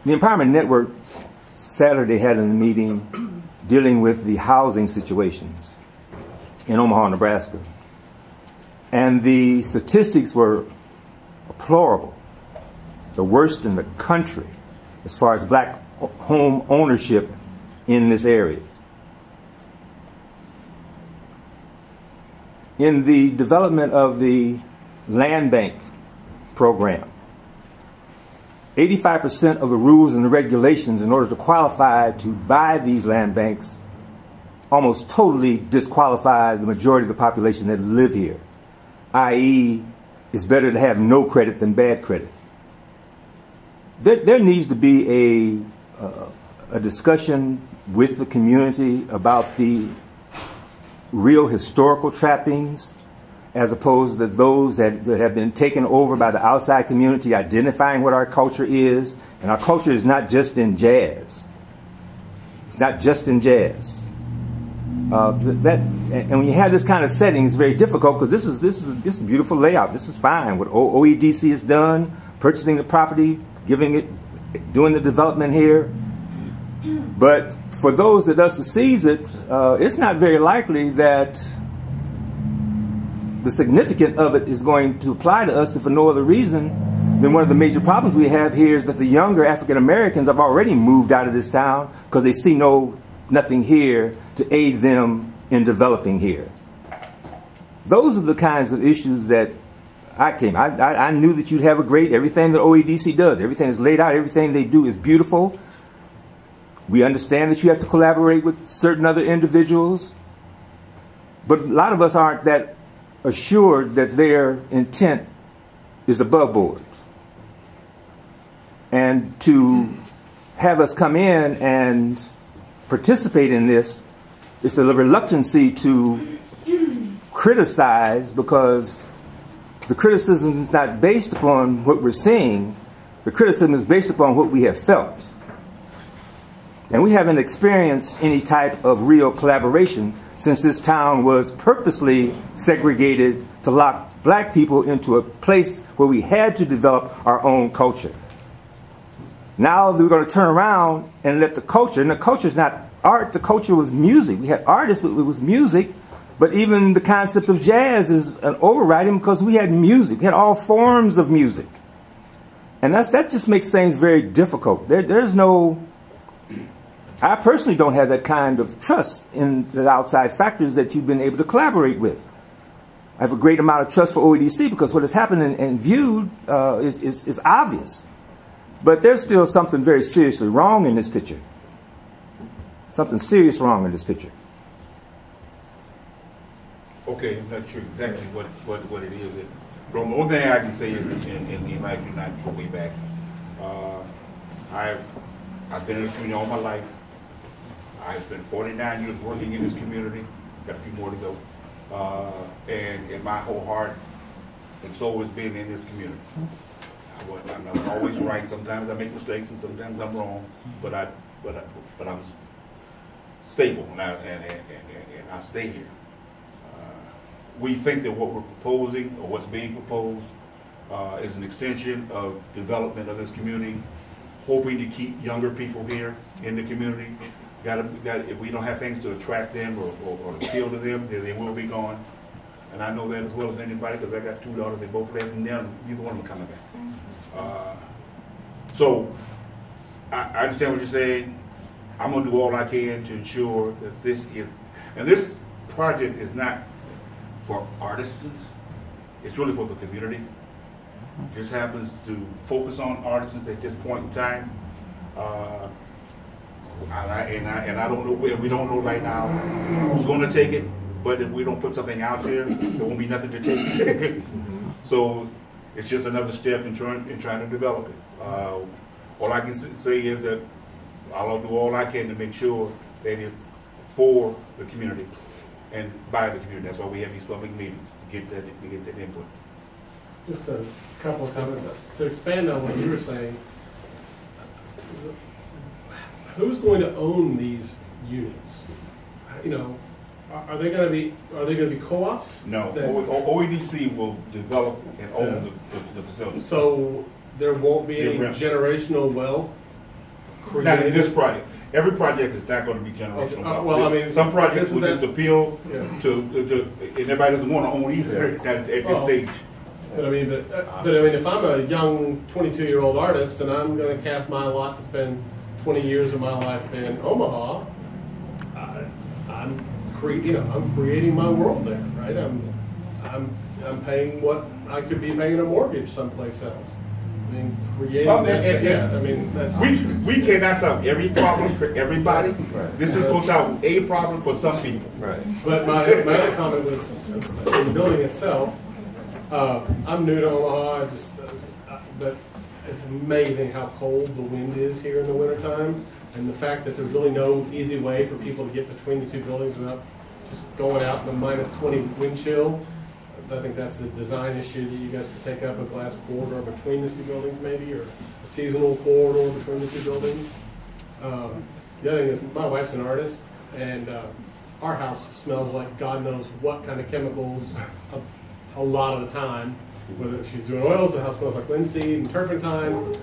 The Empowerment Network Saturday had a meeting dealing with the housing situations in Omaha, Nebraska. And the statistics were deplorable, the worst in the country as far as black home ownership in this area. In the development of the land bank program, 85% of the rules and the regulations in order to qualify to buy these land banks almost totally disqualify the majority of the population that live here, i.e., it's better to have no credit than bad credit. There, there needs to be a, uh, a discussion with the community about the real historical trappings as opposed to those that, that have been taken over by the outside community identifying what our culture is. And our culture is not just in jazz. It's not just in jazz. Uh, that and when you have this kind of setting, it's very difficult because this is this is this is beautiful layout. This is fine. What OEDC has done, purchasing the property, giving it, doing the development here. But for those that that sees it, uh, it's not very likely that the significance of it is going to apply to us if for no other reason than one of the major problems we have here is that the younger African Americans have already moved out of this town because they see no nothing here to aid them in developing here. Those are the kinds of issues that I came. I, I, I knew that you'd have a great everything that OEDC does. Everything is laid out. Everything they do is beautiful. We understand that you have to collaborate with certain other individuals, but a lot of us aren't that assured that their intent is above board. And to have us come in and participate in this, it's a reluctancy to criticize because the criticism is not based upon what we're seeing. The criticism is based upon what we have felt. And we haven't experienced any type of real collaboration since this town was purposely segregated to lock black people into a place where we had to develop our own culture. Now we're going to turn around and let the culture, and the culture is not art, the culture was music. We had artists, but it was music. But even the concept of jazz is an overriding because we had music. We had all forms of music. And that's, that just makes things very difficult. There, there's no, I personally don't have that kind of trust in the outside factors that you've been able to collaborate with. I have a great amount of trust for OEDC because what has happened and, and viewed uh, is, is, is obvious. But there's still something very seriously wrong in this picture. Something serious wrong in this picture. Okay, I'm not sure exactly what, what, what it is. From the only thing I can say is, and, and it might be not go way back, uh, I've, I've been in the community all my life. I've been forty-nine years working in this community, got a few more to go. Uh, and, and my whole heart and soul has been in this community. I'm not always right, sometimes I make mistakes and sometimes I'm wrong, but I, but I, but I'm stable and I, and, and, and, and I stay here we think that what we're proposing, or what's being proposed, uh, is an extension of development of this community, hoping to keep younger people here in the community. Gotta, got, if we don't have things to attract them or, or, or appeal to them, then they will be gone. And I know that as well as anybody, because I got two daughters, they both left, and now neither one of them coming back. Uh, So, I, I understand what you're saying. I'm gonna do all I can to ensure that this is, and this project is not for artisans. It's really for the community. Just happens to focus on artisans at this point in time. Uh, and I, and I, and I don't know, where we don't know right now who's gonna take it, but if we don't put something out there, there won't be nothing to take. So it's just another step in trying, in trying to develop it. Uh, all I can say is that I'll do all I can to make sure that it's for the community and by the community. That's why we have these public meetings, to get that, to get that input. Just a couple of comments. To expand on what you were saying, who's going to own these units? You know, are they gonna be, are they gonna be co-ops? No, That- O- O- OEDC will develop and own the, the- the facility. So there won't be any Yeah, right. generational wealth Not in this created? project. Every project is not gonna be Okay, generational. uh, well, I mean, Some projects will isn't just that- appeal Yeah. to, to, and everybody doesn't wanna own either at, at this Well, stage. But I mean, but, uh, but I mean, if I'm a young twenty-two-year-old artist and I'm gonna cast my lot to spend twenty years of my life in Omaha, I'm you know, I'm creating my world there, right? I'm, I'm, I'm paying what I could be paying a mortgage someplace else. I mean, creating Well, that, and- and- yeah, I mean, that's. We, we cannot solve every problem for everybody. Right. This is gonna solve a problem for some people. Right. But my, my other comment was, in the building itself, uh, I'm new to Omaha, I just, uh, but it's amazing how cold the wind is here in the wintertime. And the fact that there's really no easy way for people to get between the two buildings without just going out in a minus twenty wind chill. I think that's a design issue that you guys could take up, a glass corridor between the two buildings maybe, or a seasonal corridor between the two buildings. Um, The other thing is, my wife's an artist, and uh, our house smells like God knows what kind of chemicals a, a lot of the time. Whether she's doing oils, the house smells like linseed and turpentine.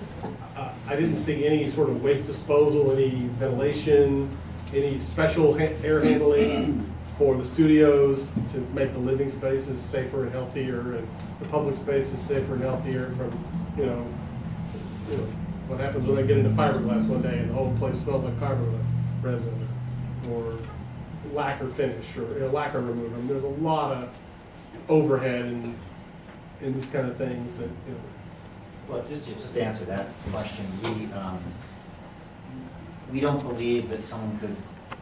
Uh, I didn't see any sort of waste disposal, any ventilation, any special ha- air handling for the studios to make the living spaces safer and healthier, and the public spaces safer and healthier from, you know, you know, what happens when they get into fiberglass one day and the whole place smells like carbon resin, or lacquer finish, or you know, lacquer remover. I mean, there's a lot of overhead and, and these kind of things that, you know, Well, just to, just to answer that question, we, um, we don't believe that someone could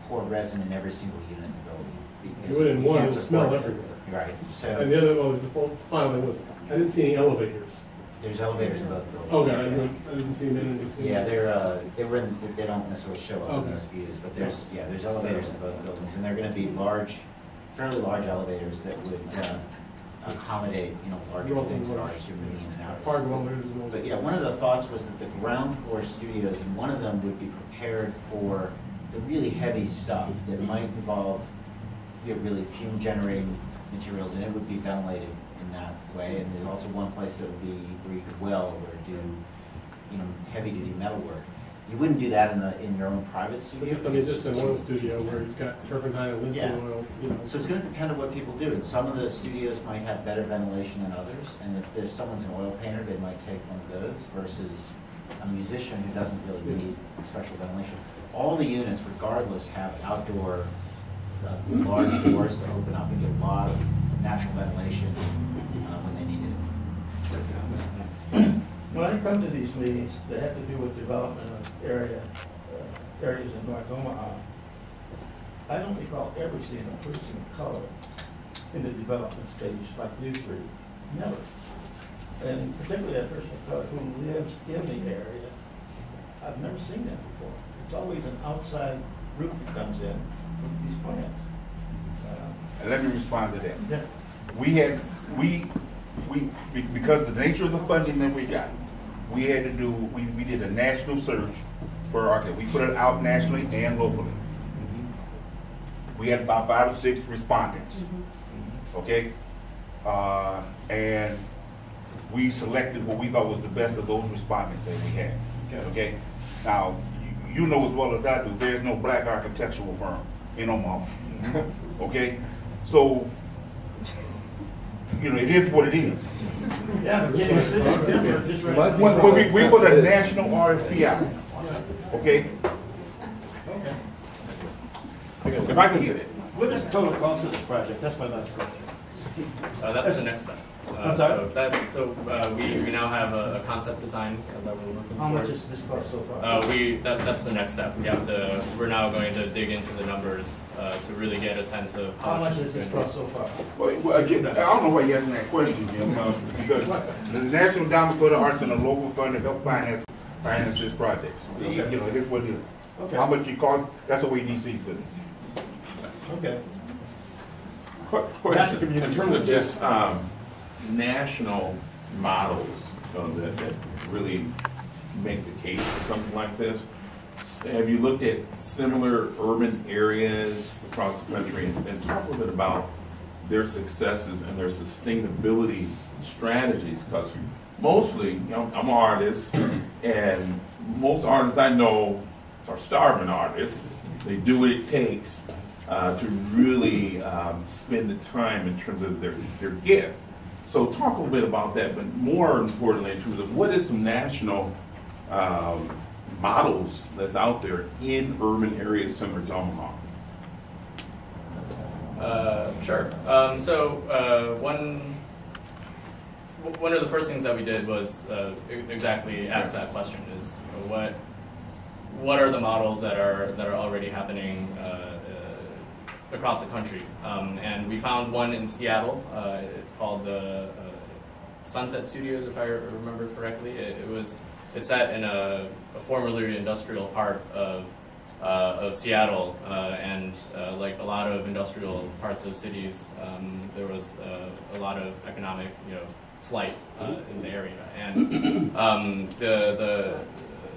pour resin in every single unit in the building. because You would in we one, can't it'll support smell it. everywhere. Right, and so the other, well, the final thing was, I didn't see any elevators. there's elevators in both buildings. Okay, I didn't, I didn't see them in. Yeah, they're, uh, they were in, they don't necessarily show up in Okay. those views, but there's, yeah, there's elevators in both buildings, and they're gonna be large, fairly large elevators that would, uh, accommodate, you know, larger things that large. are moving in and out. of. Park elevators and all But yeah, one of the thoughts was that the ground floor studios, and one of them would be prepared for the really heavy stuff that might involve, you know, really fume generating materials, and it would be ventilated in that way. And there's also one place that would be where you could weld or do, you know, heavy duty metal work. You wouldn't do that in the, in your own private studio. just, I mean, just in one studio where he's got turpentine and Yeah. linseed oil, you know. So it's gonna depend on what people do, and some of the studios might have better ventilation than others, and if there's someone's an oil painter, they might take one of those versus a musician who doesn't really need special ventilation. All the units regardless have outdoor, uh, large doors to open up and get a lot of natural ventilation, uh, when they need it. When I come to these meetings that have to do with development of area, uh, areas in North Omaha, I don't recall ever seeing a person of color in the development stage like you three, never. And particularly a person of color who lives in the area, I've never seen that before. It's always an outside group that comes in with these plans. Uh, And let me respond to that. Yeah, We had, we, we, because of the nature of the funding that we got, we had to do, we, we did a national search for our, we put it out nationally and locally. We had about five or six respondents, okay? Uh, and we selected what we thought was the best of those respondents that we had, okay? Now, you, you know as well as I do, there's no black architectural firm in Omaha, okay? So, you know, it is what it is. yeah, but Kansas City, Denver, just right. But but we, we put a national RFP out, okay? If I can say, What is the total cost of this project? That's my last question. Uh, that's the next step. Uh, I'm sorry? So that, so, uh, we, we now have a, a concept design so that we're looking How much towards. is this cost so far? Uh, we, that, that's the next step. We have to, we're now going to dig into the numbers, uh, to really get a sense of How much it's has this going cost so far? well, well, again, I don't know why you're asking that question, Jim, uh, because the National Endowment for the Arts and the local fund to help finance, finance this project. You know, it is what it is. Okay. How much you cost, that's the way DC's business. Okay. Qu- Question, in terms of just um, national models that that really make the case for something like this, have you looked at similar urban areas across the country and and talk a little bit about their successes and their sustainability strategies? Because mostly, you know, I'm an artist, and most artists I know are starving artists. They do what it takes uh, to really um, spend the time in terms of their, their gift. So talk a little bit about that, but more importantly, in terms of what is some national um, models that's out there in urban areas similar to Omaha? Uh, sure. Um, so uh, one one of the first things that we did was uh, exactly ask that question: is what what are the models that are that are already happening uh, across the country? Um, and we found one in Seattle. Uh, it's called the uh, Sunset Studios, if I remember correctly. It, it was it's set in a, a formerly industrial part of uh, of Seattle, uh, and uh, like a lot of industrial parts of cities, um, there was uh, a lot of economic, you know, flight in the area, and um, the the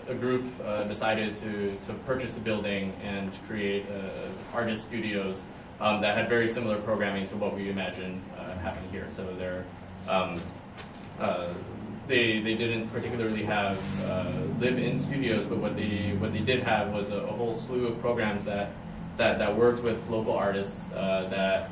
a group uh, decided to to purchase a building and create uh, artist studios um, that had very similar programming to what we imagine uh, happening here. So they're um, uh, they they didn't particularly have uh, live-in studios, but what they what they did have was a, a whole slew of programs that that, that worked with local artists uh, that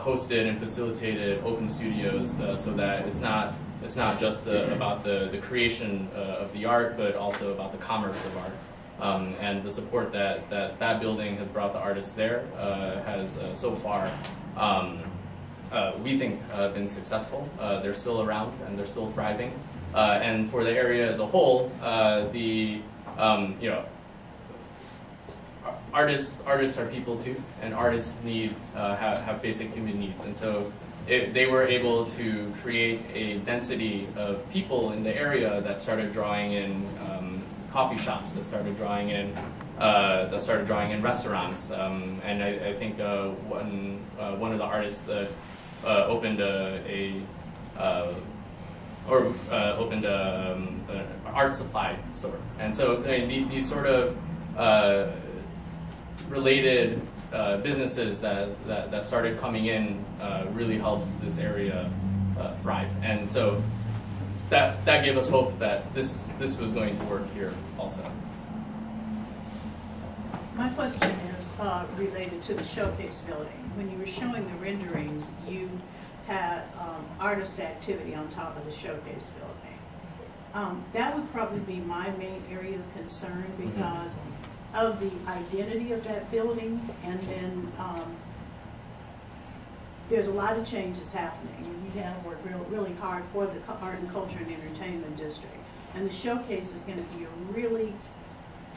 hosted and facilitated open studios, so that it's not it's not just uh, about the the creation uh, of the art, but also about the commerce of art. Um, and the support that, that that building has brought the artists there uh, has uh, so far, um, uh, we think, uh, been successful. They're still around and they're still thriving. And for the area as a whole, the um, you know artists artists are people too, and artists need uh, have, have basic human needs, and so it, they were able to create a density of people in the area that started drawing in um, coffee shops, that started drawing in uh, that started drawing in restaurants, um, and I, I think uh, one uh, one of the artists uh, opened a, a uh, or opened a, um, an art supply store, and so I mean, the- these sort of related uh, businesses that, that, that started coming in uh, really helped this area uh, thrive. And so that, that gave us hope that this, this was going to work here also. My question is uh, related to the showcase building. When you were showing the renderings, you had um, artist activity on top of the showcase building. Um, That would probably be my main area of concern because of the identity of that building and then um, there's a lot of changes happening. and You have worked real, really hard for the art and culture and entertainment district. And the showcase is gonna be a really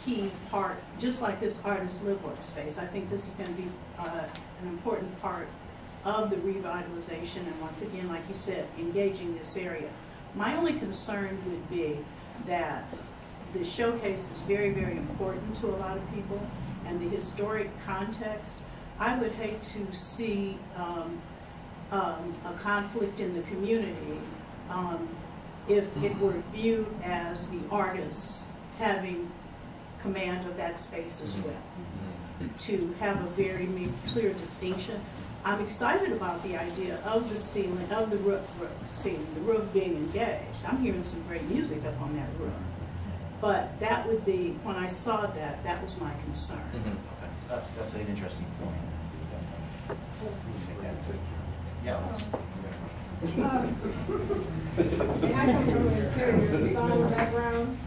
key part, just like this artist live workspace. I think this is gonna be, uh, an important part of the revitalization and once again, like you said, engaging this area. My only concern would be that the showcase is very, very important to a lot of people and the historic context. I would hate to see, um, um, a conflict in the community, um, if it were viewed as the artists having command of that space as well. To have a very clear distinction. I'm excited about the idea of the ceiling, of the roof, roof ceiling, the roof being engaged. I'm hearing some great music up on that roof. But that would be, when I saw that, that was my concern. Okay, That's, that's an interesting point. Make that good. Yeah, let's. I come from an interior design background,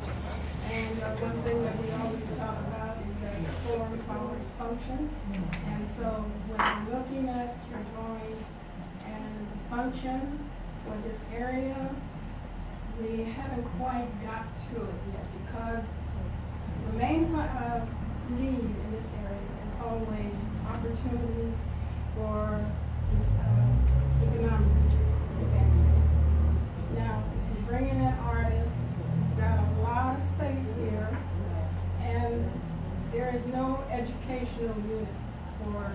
and uh, one thing that we always talk about is that form follows function. And so when I'm looking at your drawings and the function for this area, we haven't quite got to it yet because the main uh, need in this area is always opportunities for uh, economic advancement. Now, bringing in artists, got a lot of space here, and there is no educational unit for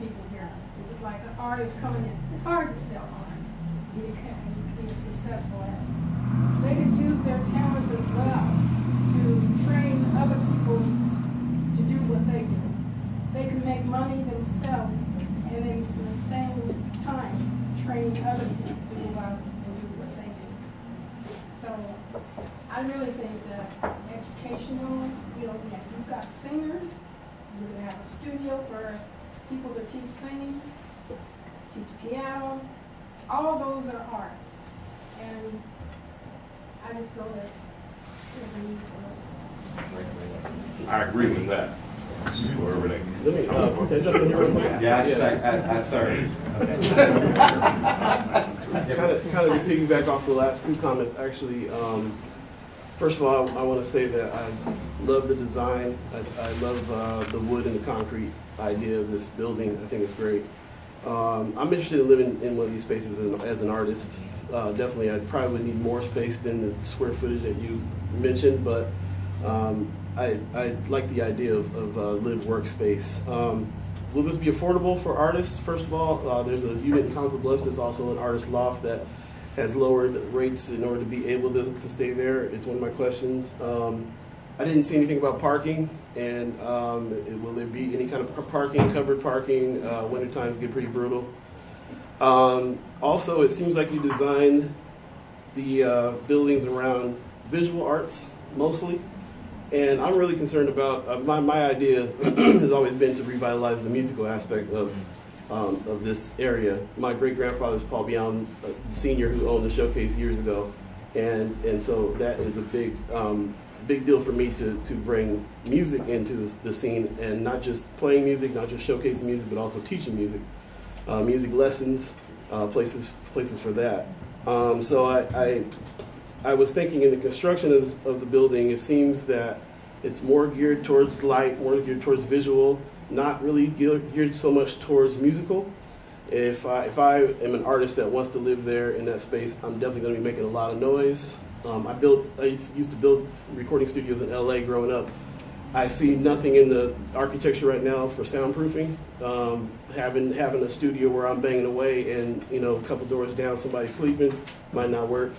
people here. This is like an artist coming in. It's hard to sell art. You can be successful at it. They could use their talents as well to train other people to do what they do. They can make money themselves and then at the same time train other people to go out and do what they do. So I really think that educational, you know, you've got singers, you can have a studio for people to teach singing, teach piano, all those are arts. And I just know that there's a need for those. I agree with that. Wherever they. Let me, uh, can I jump in here real quick? Yeah, I sec, I, I third. Kind of, kind of to piggyback off the last two comments, actually, um, first of all, I want to say that I love the design. I, I love, uh, the wood and the concrete idea of this building. I think it's great. Um, I'm interested in living in one of these spaces as, an- as an artist. Uh, definitely, I'd probably need more space than the square footage that you mentioned, but, um, I, I like the idea of, of, uh, live workspace. Um, Will this be affordable for artists? First of all, uh, there's a unit in Council Bluffs that's also an artist loft that has lowered rates in order to be able to, to stay there. It's one of my questions. Um, I didn't see anything about parking, and um, will there be any kind of parking, covered parking? Uh, winter times get pretty brutal. Um, also, it seems like you designed the uh, buildings around visual arts mostly. And I'm really concerned about, uh, my, my idea has always been to revitalize the musical aspect of, um, of this area. My great grandfather was Paul Beyond, uh, senior, who owned the showcase years ago. And, and so that is a big, um, big deal for me to, to bring music into the, the scene and not just playing music, not just showcasing music, but also teaching music, uh, music lessons, uh, places, places for that. Um, so I, I, I was thinking in the construction of, of the building, it seems that it's more geared towards light, more geared towards visual, not really geared, so much towards musical. If I, if I am an artist that wants to live there in that space, I'm definitely going to be making a lot of noise. Um, I built, I used to build recording studios in LA growing up. I see nothing in the architecture right now for soundproofing. Um, having having a studio where I'm banging away and you know a couple doors down, somebody sleeping might not work.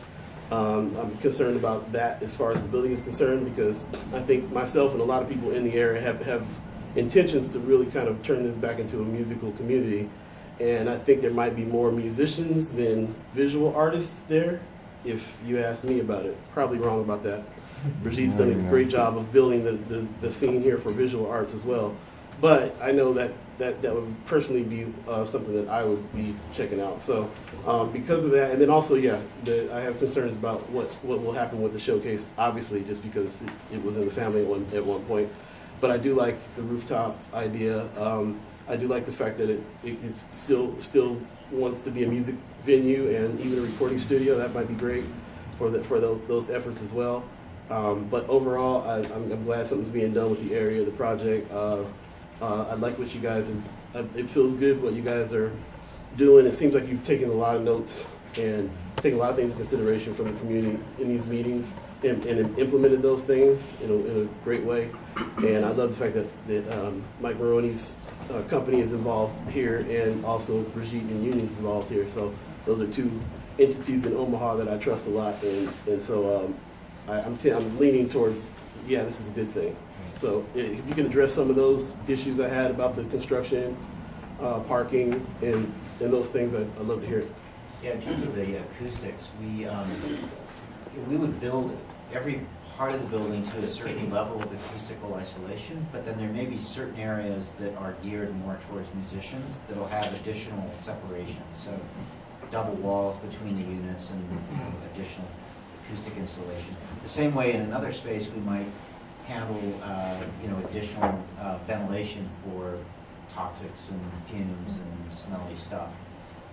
Um, I'm concerned about that as far as the building is concerned because I think myself and a lot of people in the area have, have intentions to really kind of turn this back into a musical community. And I think there might be more musicians than visual artists there, if you ask me about it. Probably wrong about that. Brigitte's done a great job of building the, the, the scene here for visual arts as well. But I know that that, that would personally be uh, something that I would be checking out. So um, because of that, and then also, yeah, the, I have concerns about what, what will happen with the showcase, obviously, just because it, it was in the family at one, at one point. But I do like the rooftop idea. Um, I do like the fact that it, it it's still still wants to be a music venue and even a recording studio. That might be great for the, for the, those efforts as well. Um, but overall, I, I'm, I'm glad something's being done with the area, the project. Uh, uh, I like what you guys, uh, it feels good what you guys are doing. It seems like you've taken a lot of notes and taken a lot of things into consideration from the community in these meetings and, and implemented those things in a, in a, great way. And I love the fact that, that um, Mike Maroney's uh, company is involved here and also Brigitte and Union is involved here. So those are two entities in Omaha that I trust a lot. And, and so um, I, I'm, t- I'm leaning towards, yeah, this is a good thing. So if you can address some of those issues I had about the construction, uh, parking, and, and those things, I'd, I'd love to hear it. Yeah, in terms of the acoustics, we, um, we would build every part of the building to a certain level of acoustical isolation, but then there may be certain areas that are geared more towards musicians that'll have additional separation. So double walls between the units and additional acoustic insulation. The same way in another space, we might handle, uh, you know, additional uh, ventilation for toxics and fumes and smelly stuff.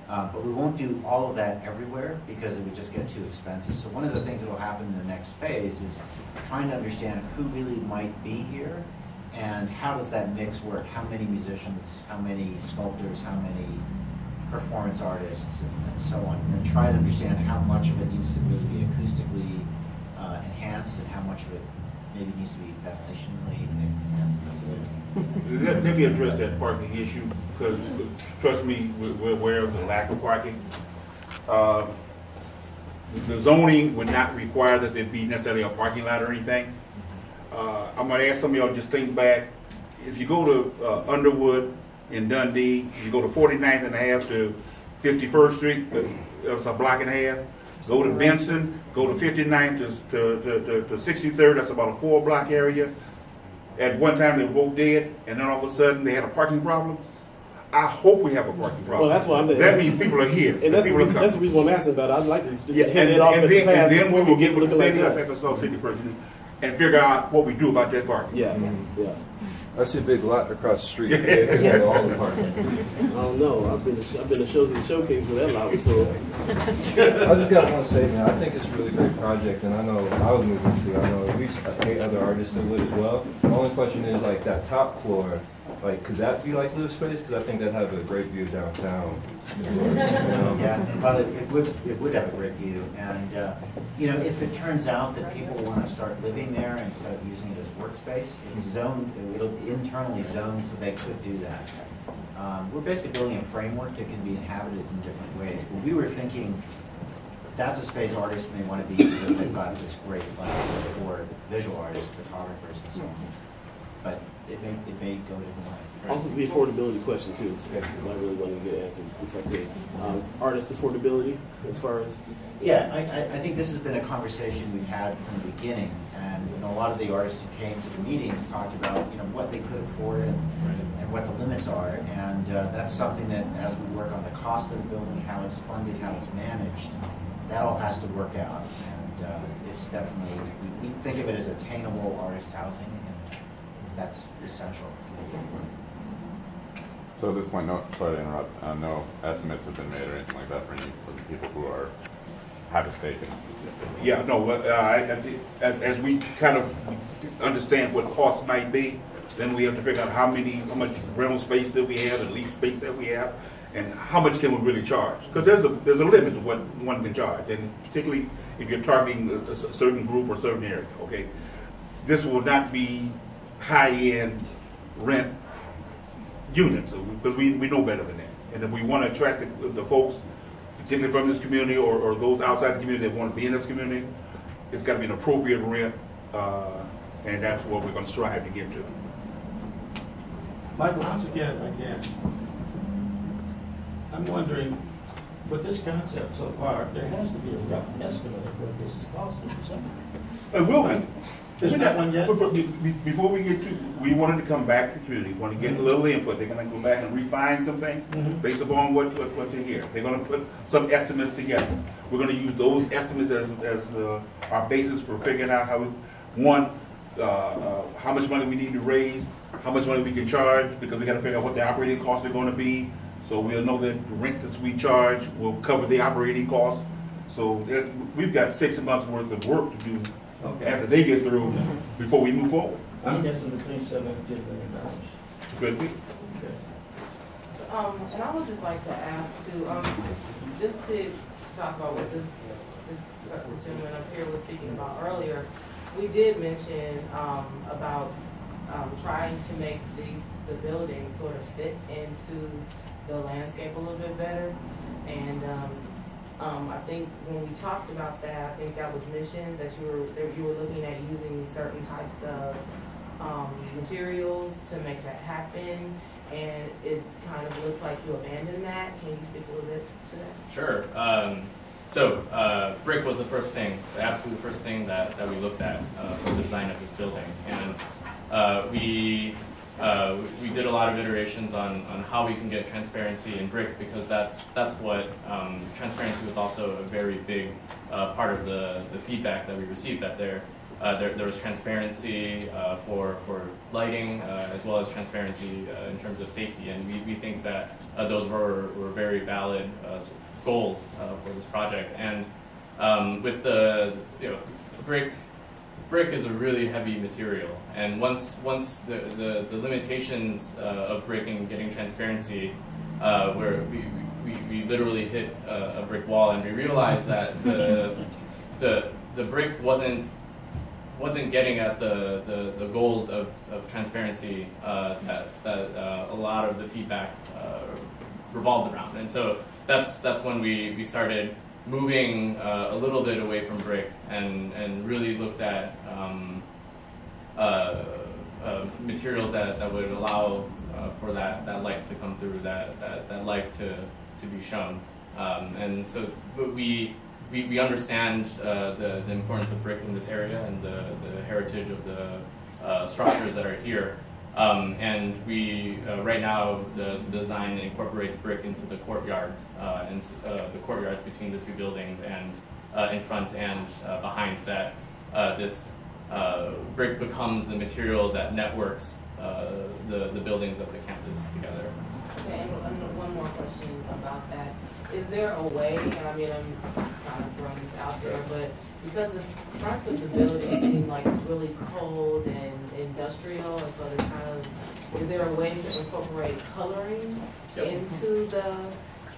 Uh, but we won't do all of that everywhere because it would just get too expensive. So one of the things that will happen in the next phase is trying to understand who really might be here and how does that mix work? How many musicians, how many sculptors, how many performance artists, and, and so on. And try to understand how much of it needs to really be acoustically uh, enhanced and how much of it maybe needs to be ventilationally enhanced. Let, me address that parking issue, because trust me, we're, we're aware of the lack of parking. Uh, The zoning would not require that there be necessarily a parking lot or anything. Uh, I'm gonna ask some of y'all, just think back, if you go to uh, Underwood in Dundee, you go to 49th and a half to 51st Street, uh, it's a block and a half. Go to Benson, go to 59th to, to, to, to 63rd, that's about a four block area. At one time, they were both dead, and then all of a sudden, they had a parking problem. I hope we have a parking problem. Well, that's why I'm. there. That means people are here. And that's, the people coming. that's the reason why I'm asking about it. I'd like to Yeah, head and, it off and the then, and then we will get with the city, like I think I saw city person, and figure out what we do about that parking. Yeah, yeah. I see a big lot across the street. Yeah. Yeah. All the parking. I don't know. I've been to, I've been to shows and showcase where that lot was full. I just got one statement. I think it's a really great project, and I know I was moving to. I know at least eight other artists that would as well. The only question is like that top floor. Like, could that be like live space? Because I think that'd have a great view downtown. as well, you know? Yeah, well, it it would, it would have a great view, and, uh, you know, if it turns out that people want to start living there instead of using it as workspace, it's zoned, it'll be internally zoned, so they could do that. Um, We're basically building a framework that can be inhabited in different ways, but we were thinking, that's a space artists may want to be, because they've got this great platform for visual artists, photographers, and so on. But it may, it may go a different way. Also, the affordability question too is what I really want to get answered if I could. Um, artist affordability, as far as Yeah, I, I, I think this has been a conversation we've had from the beginning, and, you know, a lot of the artists who came to the meetings talked about, you know, what they could afford and, and what the limits are, and, uh, that's something that, as we work on the cost of the building, how it's funded, how it's managed, that all has to work out, and, uh, it's definitely, we, we think of it as attainable artist housing, that's essential to make it work. So at this point, no, sorry to interrupt, uh, no estimates have been made or anything like that for any of the people who are, have a stake in. Yeah, no, but, uh, I, I think, as, as we kind of understand what costs might be, then we have to figure out how many, how much rental space that we have, and lease space that we have, and how much can we really charge? Because there's a, there's a limit to what one can charge, and particularly if you're targeting a, a certain group or certain area, okay? This will not be high-end rent units, because we, we know better than that. And if we want to attract the, the folks, particularly from this community or, or those outside the community that want to be in this community, it's got to be an appropriate rent, uh, and that's what we're going to strive to get to. Michael, once again, again, I'm wondering, with this concept so far, there has to be a rough estimate of what this is costing something. It will be. There's not one yet? But- but be- be- Before we get to, we wanted to come back to the community, want to get a little input. They're gonna go back and refine some things Mhm. based upon what, what, what they hear. They're gonna put some estimates together. We're gonna use those estimates as, as, uh, our basis for figuring out how, we one, uh, uh, how much money we need to raise, how much money we can charge, because we gotta figure out what the operating costs are gonna be. So we'll know that the rent that we charge will cover the operating costs. So there- we've got six months worth of work to do Okay. after they get through, before we move forward. I'm guessing between seven and ten million dollars. Could be. Um, and I would just like to ask too, um, just to, to talk about what this, this, this gentleman up here was speaking about earlier. We did mention, um, about, um, trying to make these, the buildings sort of fit into the landscape a little bit better. And, um, um, I think when we talked about that, I think that was mentioned, that you were, that you were looking at using certain types of, um, materials to make that happen. And it kind of looks like you abandoned that. Can you speak a little bit to that? Sure. Um, so, uh, brick was the first thing, the absolute first thing that, that we looked at uh, for the design of this building. And uh, we, uh, we did a lot of iterations on, on how we can get transparency in brick because that's, that's what um, transparency was also a very big uh, part of the, the feedback that we received that there. Uh, there, there was transparency uh, for, for lighting uh, as well as transparency uh, in terms of safety, and we, we think that those were, were very valid goals for this project. And um, with the you know, brick, brick is a really heavy material, and once once the, the, the limitations uh, of brick and getting transparency, uh, where we, we, we literally hit a, a brick wall, and we realized that the the the brick wasn't wasn't getting at the, the, the goals of, of transparency uh, that, that uh, a lot of the feedback uh, revolved around. And so that's, that's when we, we started moving uh, a little bit away from brick and, and really looked at um, uh, uh, materials that, that would allow uh, for that, that light to come through, that, that, that life to, to be shown. Um, and so we, we, we understand uh, the, the importance of brick in this area and the, the heritage of the uh, structures that are here. Um, and we, uh, right now, the, design incorporates brick into the courtyards, uh, and uh, the courtyards between the two buildings and in front and uh, behind that. Uh, this uh, brick becomes the material that networks uh, the, the buildings of the campus together. Okay, one more question about that. Is there a way, and I mean, I'm just kind of throwing this out there, but because the front of the building seem like really cold and industrial, and so there's kind of, is there a way to incorporate coloring Yep. into the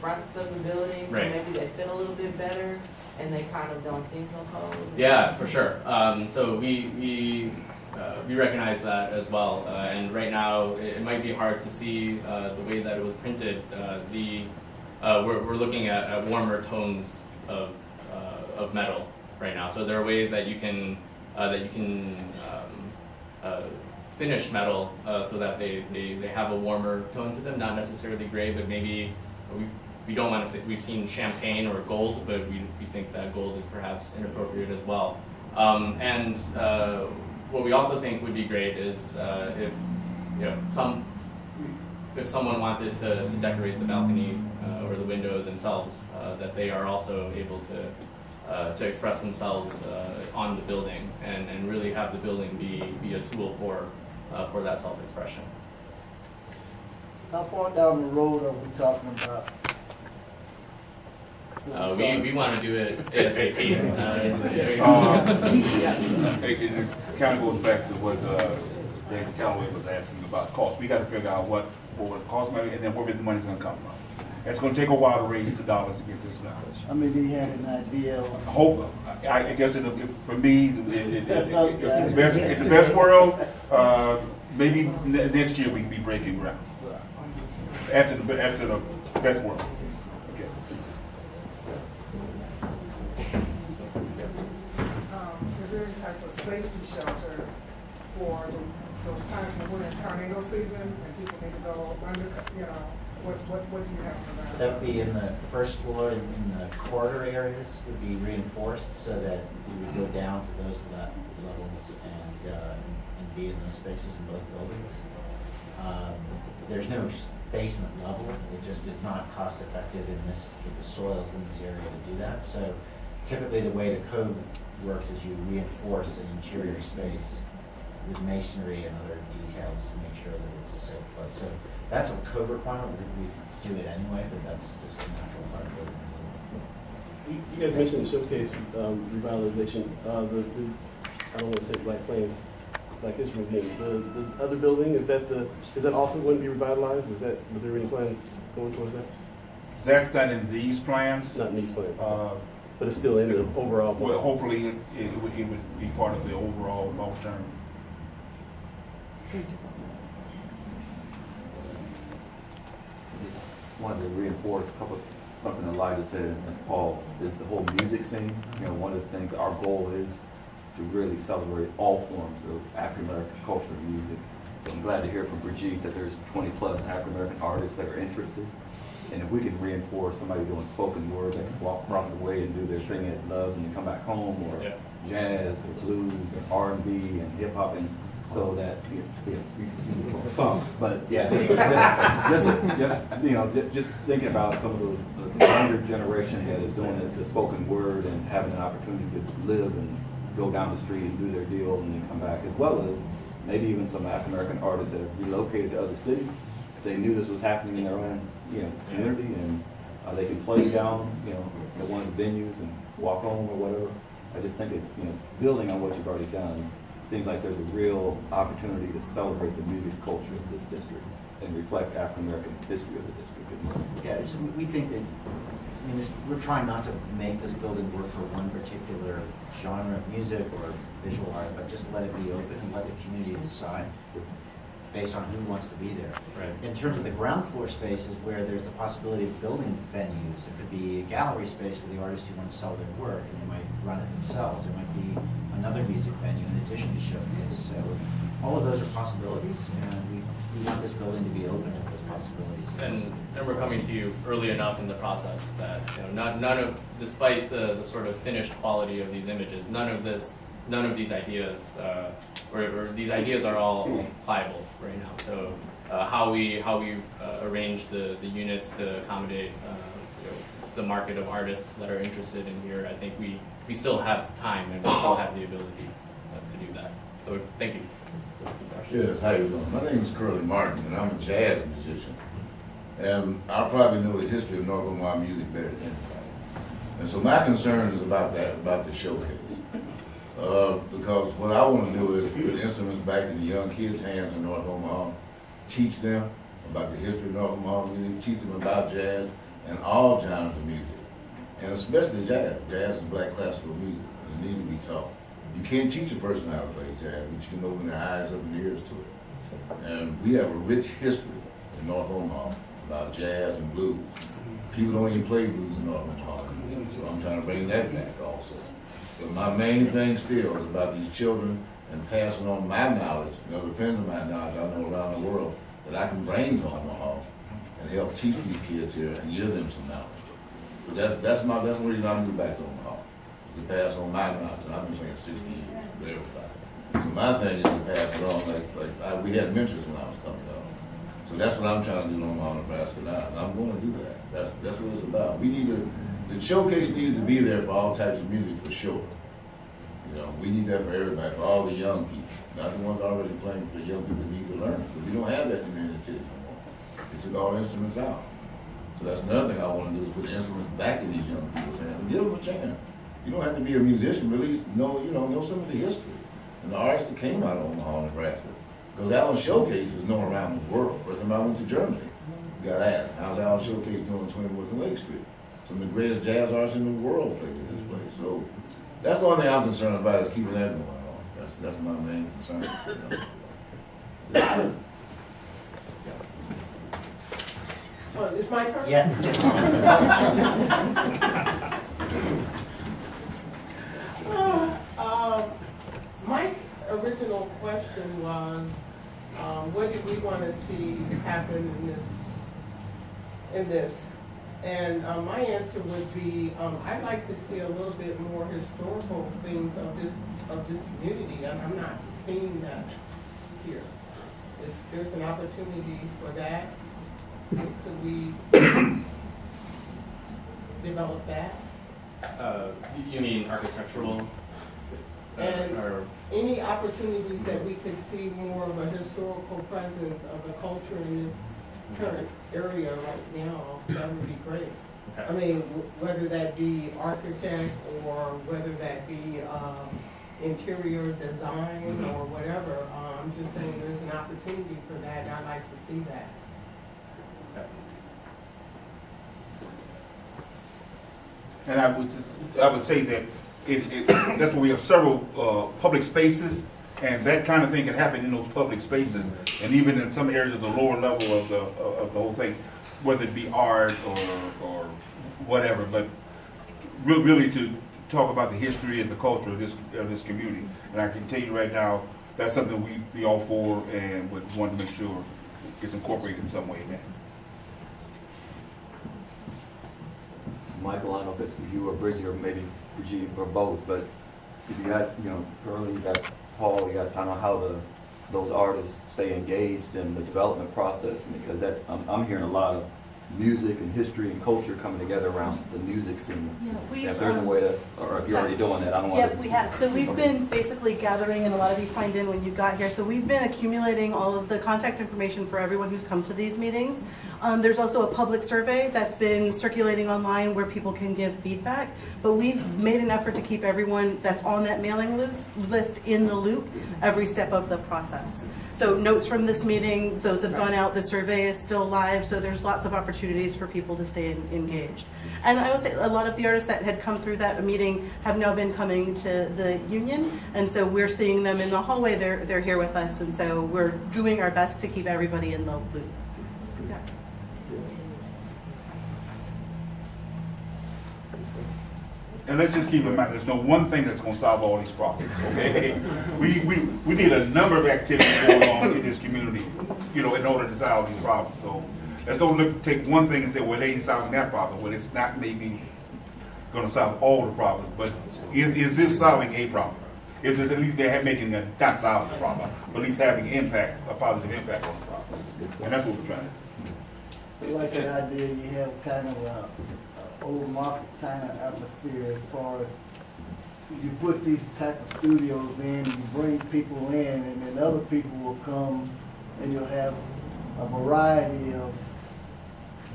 fronts of the building? Right. So maybe they fit a little bit better and they kind of don't seem so cold? Yeah, for sure. Um, so we we uh, we recognize that as well, uh, and right now it, it might be hard to see uh, the way that it was printed. Uh, the uh, we're we're looking at, at warmer tones of uh, of metal right now. So there are ways that you can that you can um, finished metal so that they, they, they have a warmer tone to them, not necessarily gray, but maybe we, we don't want to say we've seen champagne or gold, but we, we think that gold is perhaps inappropriate as well. Um, and uh, what we also think would be great is uh, if you know some if someone wanted to, to decorate the balcony uh, or the window themselves, uh, that they are also able to uh, to express themselves uh, on the building and, and really have the building be, be a tool for for that self-expression. How far down the road are we talking about? Uh, we, we want to do it ASAP. Uh, Uh, It, it kind of goes back to what, uh, David Calloway was asking about cost. We gotta figure out what, what would it cost money, and then where the money's gonna come from. It's gonna take a while to raise the dollars to get this done. I mean, do you have an idea? of- Hope, I, I guess it, it- for me, it, the best, in the best world, uh, maybe ne- next year we can be breaking ground. That's in the, that's in the best world. Okay. Um, is there any type of safety shelter for the- those times when we're in tornado season and people need to go under, you know, what, what, what do you have for that? That would be in the first floor, in in the corridor areas would be reinforced so that you would go down to those le- levels and, uh, and be in those spaces in both buildings. Um, There's no basement level, it just is not cost effective in this, with the soils in this area to do that. So typically the way the code works is you reinforce an interior space with masonry and other details to make sure that it's a safe place. So that's a code requirement, we, we do it anyway, but that's just a natural part of it. You you guys mentioned the showcase um, revitalization, uh, the, the, I don't want to say Black Plains, Black History Museum, the, the other building, is that the, is that also going to be revitalized? Is that, was there any plans going towards that? That's not in these plans. Not in these plans, Uh, but it's still in the overall. Well, hopefully it, it would, it would be part of the overall long-term. just wanted to reinforce a couple, something that Eliga said and Paul, is the whole music scene. You know, one of the things, our goal is to really celebrate all forms of African-American culture and music. So I'm glad to hear from Brigitte that there's 20-plus African-American artists that are interested. And if we can reinforce somebody doing spoken word that can walk across the way and do their thing at Love's and then come back home, or Yeah. jazz or blues or R&B and hip hop, and so that you know, you- you- funk. But yeah, just, just, just you know, ju- just thinking about some of those the younger generation that is doing the, the spoken word and having an opportunity to live and go down the street and do their deal and then come back, as well as maybe even some African American artists that have relocated to other cities. They knew this was happening in their own, you know, community and uh, they can play down, you know, at one of the venues and walk home or whatever. I just think it, you know, building on what you've already done, seems like there's a real opportunity to celebrate the music culture of this district and reflect African American history of the district. Yeah, so we- think that, I mean, this, we're trying not to make this building work for one particular genre of music or visual art, but just let it be open and let the community decide based on who wants to be there. Right. In terms of the ground floor spaces where there's the possibility of building venues, it could be a gallery space for the artists who want to sell their work and they might run it themselves. It might be another music venue in addition to showcase. So all of those are possibilities and we, we want this building to be open to those possibilities. And, and we're coming to you early enough in the process that, you know, none, none of, despite the, the sort of finished quality of these images, none of this, none of these ideas, uh, or, or these ideas are all pliable right now. So, uh, how we, how we uh, arrange the, the units to accommodate, uh, you know, the market of artists that are interested in here, I think we, we still have time and we still have the ability uh, to do that. So, thank you. Yes, how you doing? My name is Curly Martin, and I'm a jazz musician. And I probably know the history of North Omaha music better than anybody. And so my concern is about that, about the showcase. Uh, because what I want to do is put instruments back in the young kids' hands in North Omaha, teach them about the history of North Omaha music, teach them about jazz and all genres of music, and especially jazz. Jazz is black classical music, and it needs to be taught. You can't teach a person how to play jazz, but you can open their eyes up and ears to it. And we have a rich history in North Omaha about jazz and blues. People don't even play blues in North Omaha, so I'm trying to bring that back also. But my main thing still is about these children and passing on my knowledge, and other friends of my knowledge I know around the world, that I can bring to Omaha and help teach these kids here and give them some knowledge. But that's, that's my, that's the reason I moved back to Omaha, to pass on my knowledge, and I've been playing sixty years with everybody. So my thing is to pass it on, like, like, I, we had mentors when I was coming up. So that's what I'm trying to do in Omaha, Nebraska now, I'm gonna do that. That's, that's what it's about. We need to, the showcase needs to be there for all types of music for sure. You know, we need that for everybody, for all the young people, not the ones already playing, but the young people need to learn. But we don't have that in the city no more. They took all instruments out. So that's another thing I wanna do, is put instruments back in these young people's hands, and give them a chance. You don't have to be a musician, but at least know, you know, know some of the history and the artists that came out of Omaha, Nebraska. Because Allen Showcase is known around the world. First time I went to Germany, got asked, how's Allen Showcase doing on 24th and Lake Street? Some of the greatest jazz artists in the world played at this place. So that's the only thing I'm concerned about is keeping that going on. That's, that's my main concern. you know. Oh, it's my turn? Yeah. Um, my original question was, um, what did we want to see happen in this, in this? And, um, my answer would be, um, I'd like to see a little bit more historical things of this, of this community. I'm, I'm not seeing that here. If there's an opportunity for that, could we develop that? Uh, you mean architectural? uh, And or- any opportunities that we could see more of a historical presence of the culture in this current area right now, that would be great. I mean, wh- whether that be architect or whether that be, um, interior design Mhm. or whatever, uh, I'm just saying there's an opportunity for that, and I'd like to see that. And I would, I would say that it, it, that's where we have several, uh, public spaces, and that kind of thing can happen in those public spaces, and even in some areas of the lower level of the, of the whole thing, whether it be art or, or whatever, but really to talk about the history and the culture of this, of this community. And I can tell you right now, that's something we, be all for and would want to make sure it's incorporated in some way in that. Michael, I don't know if it's for you or Brizzy or maybe Rajiv or both, but if you got, you know, early got Paul, you got, I don't know how the, those artists stay engaged in the development process, because that, I'm, I'm hearing a lot of music and history and culture coming together around the music scene. Yeah, If there's a um, way to, or if you're already doing that, I don't want to. Yeah, we have. So we've Okay. been basically gathering, and a lot of you signed in when you got here. So we've been accumulating all of the contact information for everyone who's come to these meetings. Um, there's also a public survey that's been circulating online where people can give feedback. But we've made an effort to keep everyone that's on that mailing list, list in the loop every step of the process. So notes from this meeting, those have gone out. The survey is still live, so there's lots of opportunities for people to stay en- engaged. And I would say a lot of the artists that had come through that meeting have now been coming to the union, and so we're seeing them in the hallway. They're they're here with us, and so we're doing our best to keep everybody in the loop. Yeah. And let's just keep in mind, there's no one thing that's gonna solve all these problems, okay? We, we, we need a number of activities going on in this community, you know, in order to solve these problems. So let's don't look, take one thing and say, well, they ain't solving that problem. Well, it's not maybe gonna solve all the problems, but is, is this solving a problem? Is this at least they're making a, not solving the problem, but at least having impact, a positive impact on the problem? And that's what we're trying to do. Like the idea you have kind of a old market kind of atmosphere as far as you put these type of studios in, you bring people in, and then other people will come, and you'll have a variety of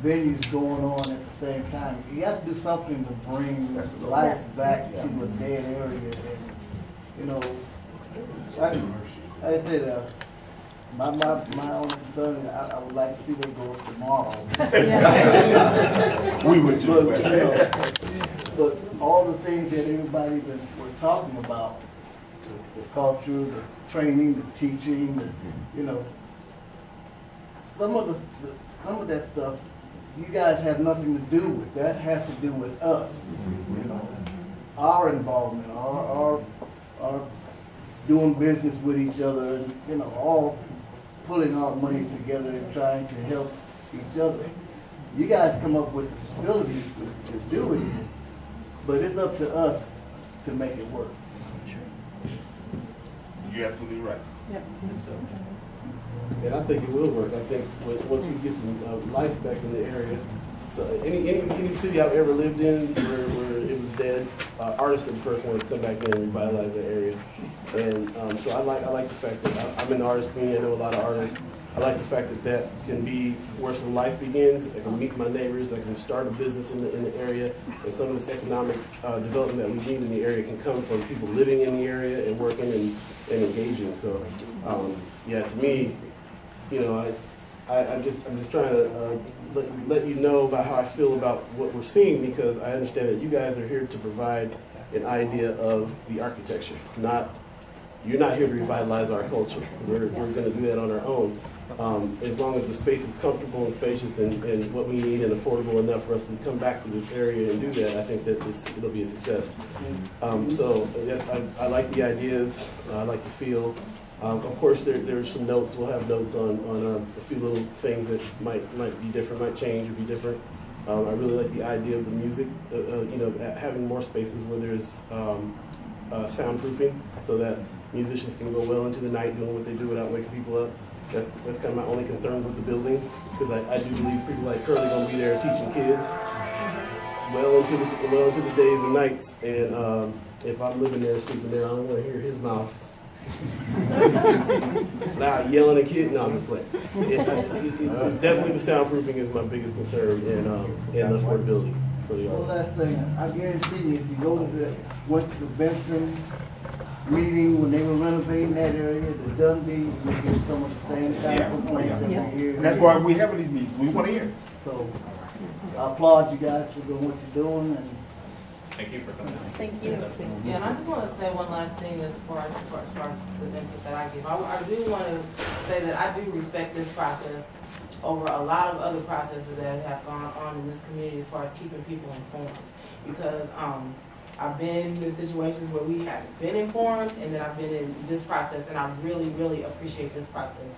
venues going on at the same time. You have to do something to bring life back to a dead area, and, you know, like, like I said, uh, my, my, my only concern is I, I would like to see what goes tomorrow. We would too, But, but- you know, But all the things that everybody that we're talking about, the, the culture, the training, the teaching, the, you know, some of the, the, some of that stuff, you guys have nothing to do with. That has to do with us, you know. Our involvement, our, our, our doing business with each other and, you know, all pulling our money together and trying to help each other. You guys come up with the facilities to, to do it, but it's up to us to make it work. You're absolutely right. Yep. And I think it will work. I think once we get some uh, life back in the area. So any, any, any city I've ever lived in where, where it was dead, uh, artists are the first ones to come back in and revitalize that area. And um, so I like, I like the fact that I- I'm in the artist community, I know a lot of artists. I like the fact that that can be where some life begins. I can meet my neighbors, I can start a business in the, in the area. And some of this economic uh, development that we need in the area can come from people living in the area and working and, and engaging. So, um, yeah, to me, you know, I, I, I'm just, I'm just trying to uh, let, let you know about how I feel about what we're seeing because I understand that you guys are here to provide an idea of the architecture, not, you're not here to revitalize our culture. We're, we're gonna do that on our own. Um, as long as the space is comfortable and spacious and, and what we need and affordable enough for us to come back to this area and do that, I think that it'll be a success. Um, so, yes, I, I like the ideas, I like the feel. Um, of course, there, there's some notes, we'll have notes on, on uh, a few little things that might, might be different, might change or be different. Um, I really like the idea of the music, uh, uh, you know, having more spaces where there's um, uh, soundproofing so that musicians can go well into the night doing what they do without waking people up. That's, that's kind of my only concern with the buildings, because I, I do believe people like Curly gonna be there teaching kids well into the, well into the days and nights. And um, if I'm living there, sleeping there, I don't want to hear his mouth. Loud yelling at kids. No, I'm just playing. It, it, it, definitely, the soundproofing is my biggest concern, and um, and the affordability for the One last thing, I guarantee you, if you go to the, went to the Benson meeting when they were renovating that area, the Dundee, you would get some of the same kind of complaints that we hear. And that's why we have these meetings, we wanna hear. So, I applaud you guys for doing what you're doing and Thank you for coming. Thank you. Yeah, and I just want to say one last thing as far as, as far as, far as the input that I give. I, I do want to say that I do respect this process over a lot of other processes that have gone on in this community as far as keeping people informed. Because, um, I've been in situations where we have been informed and then I've been in this process and I really, really appreciate this process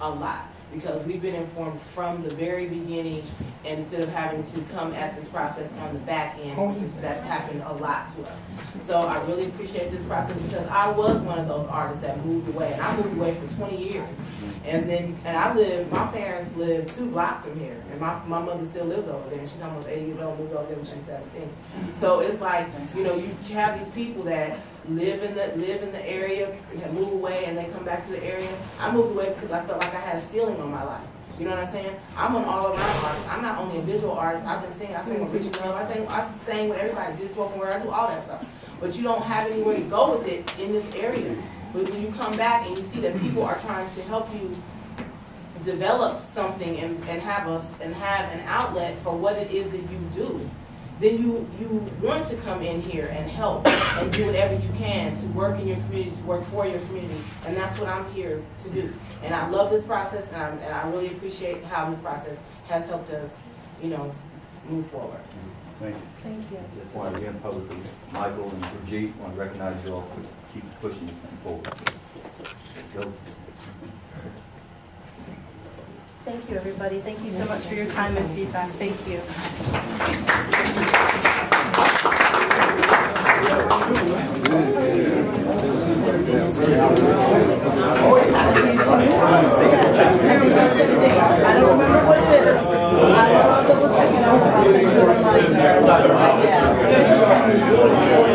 a lot. Because we've been informed from the very beginning instead of having to come at this process on the back end, which is, that's happened a lot to us. So I really appreciate this process because I was one of those artists that moved away, and I moved away for twenty years. And then, and I live, my parents live two blocks from here, and my, my mother still lives over there, and she's almost eighty years old, moved over there when she was seventeen. So it's like, you know, you have these people that live in the, live in the area, move away, and they come back to the area. I moved away because I felt like I had a ceiling on my life. You know what I'm saying? I'm an all around artist. I'm not only a visual artist. I've been singing. I sing with mm-hmm. Richard Love. I sing. I sing with everybody. Did spoken word. I do all that stuff. But you don't have anywhere to go with it in this area. But when you come back and you see that people are trying to help you develop something and, and have us and have an outlet for what it is that you do, then you you want to come in here and help and do whatever you can to work in your community, to work for your community, and that's what I'm here to do. And I love this process, and, I'm, and I really appreciate how this process has helped us, you know, move forward. Thank you. Thank you. Just want to again publicly, Michael and Brigitte, want to recognize you all for keep pushing this thing forward. Let's go. Thank you, everybody. Thank you so much for your time and feedback. Thank you. I. I check it out.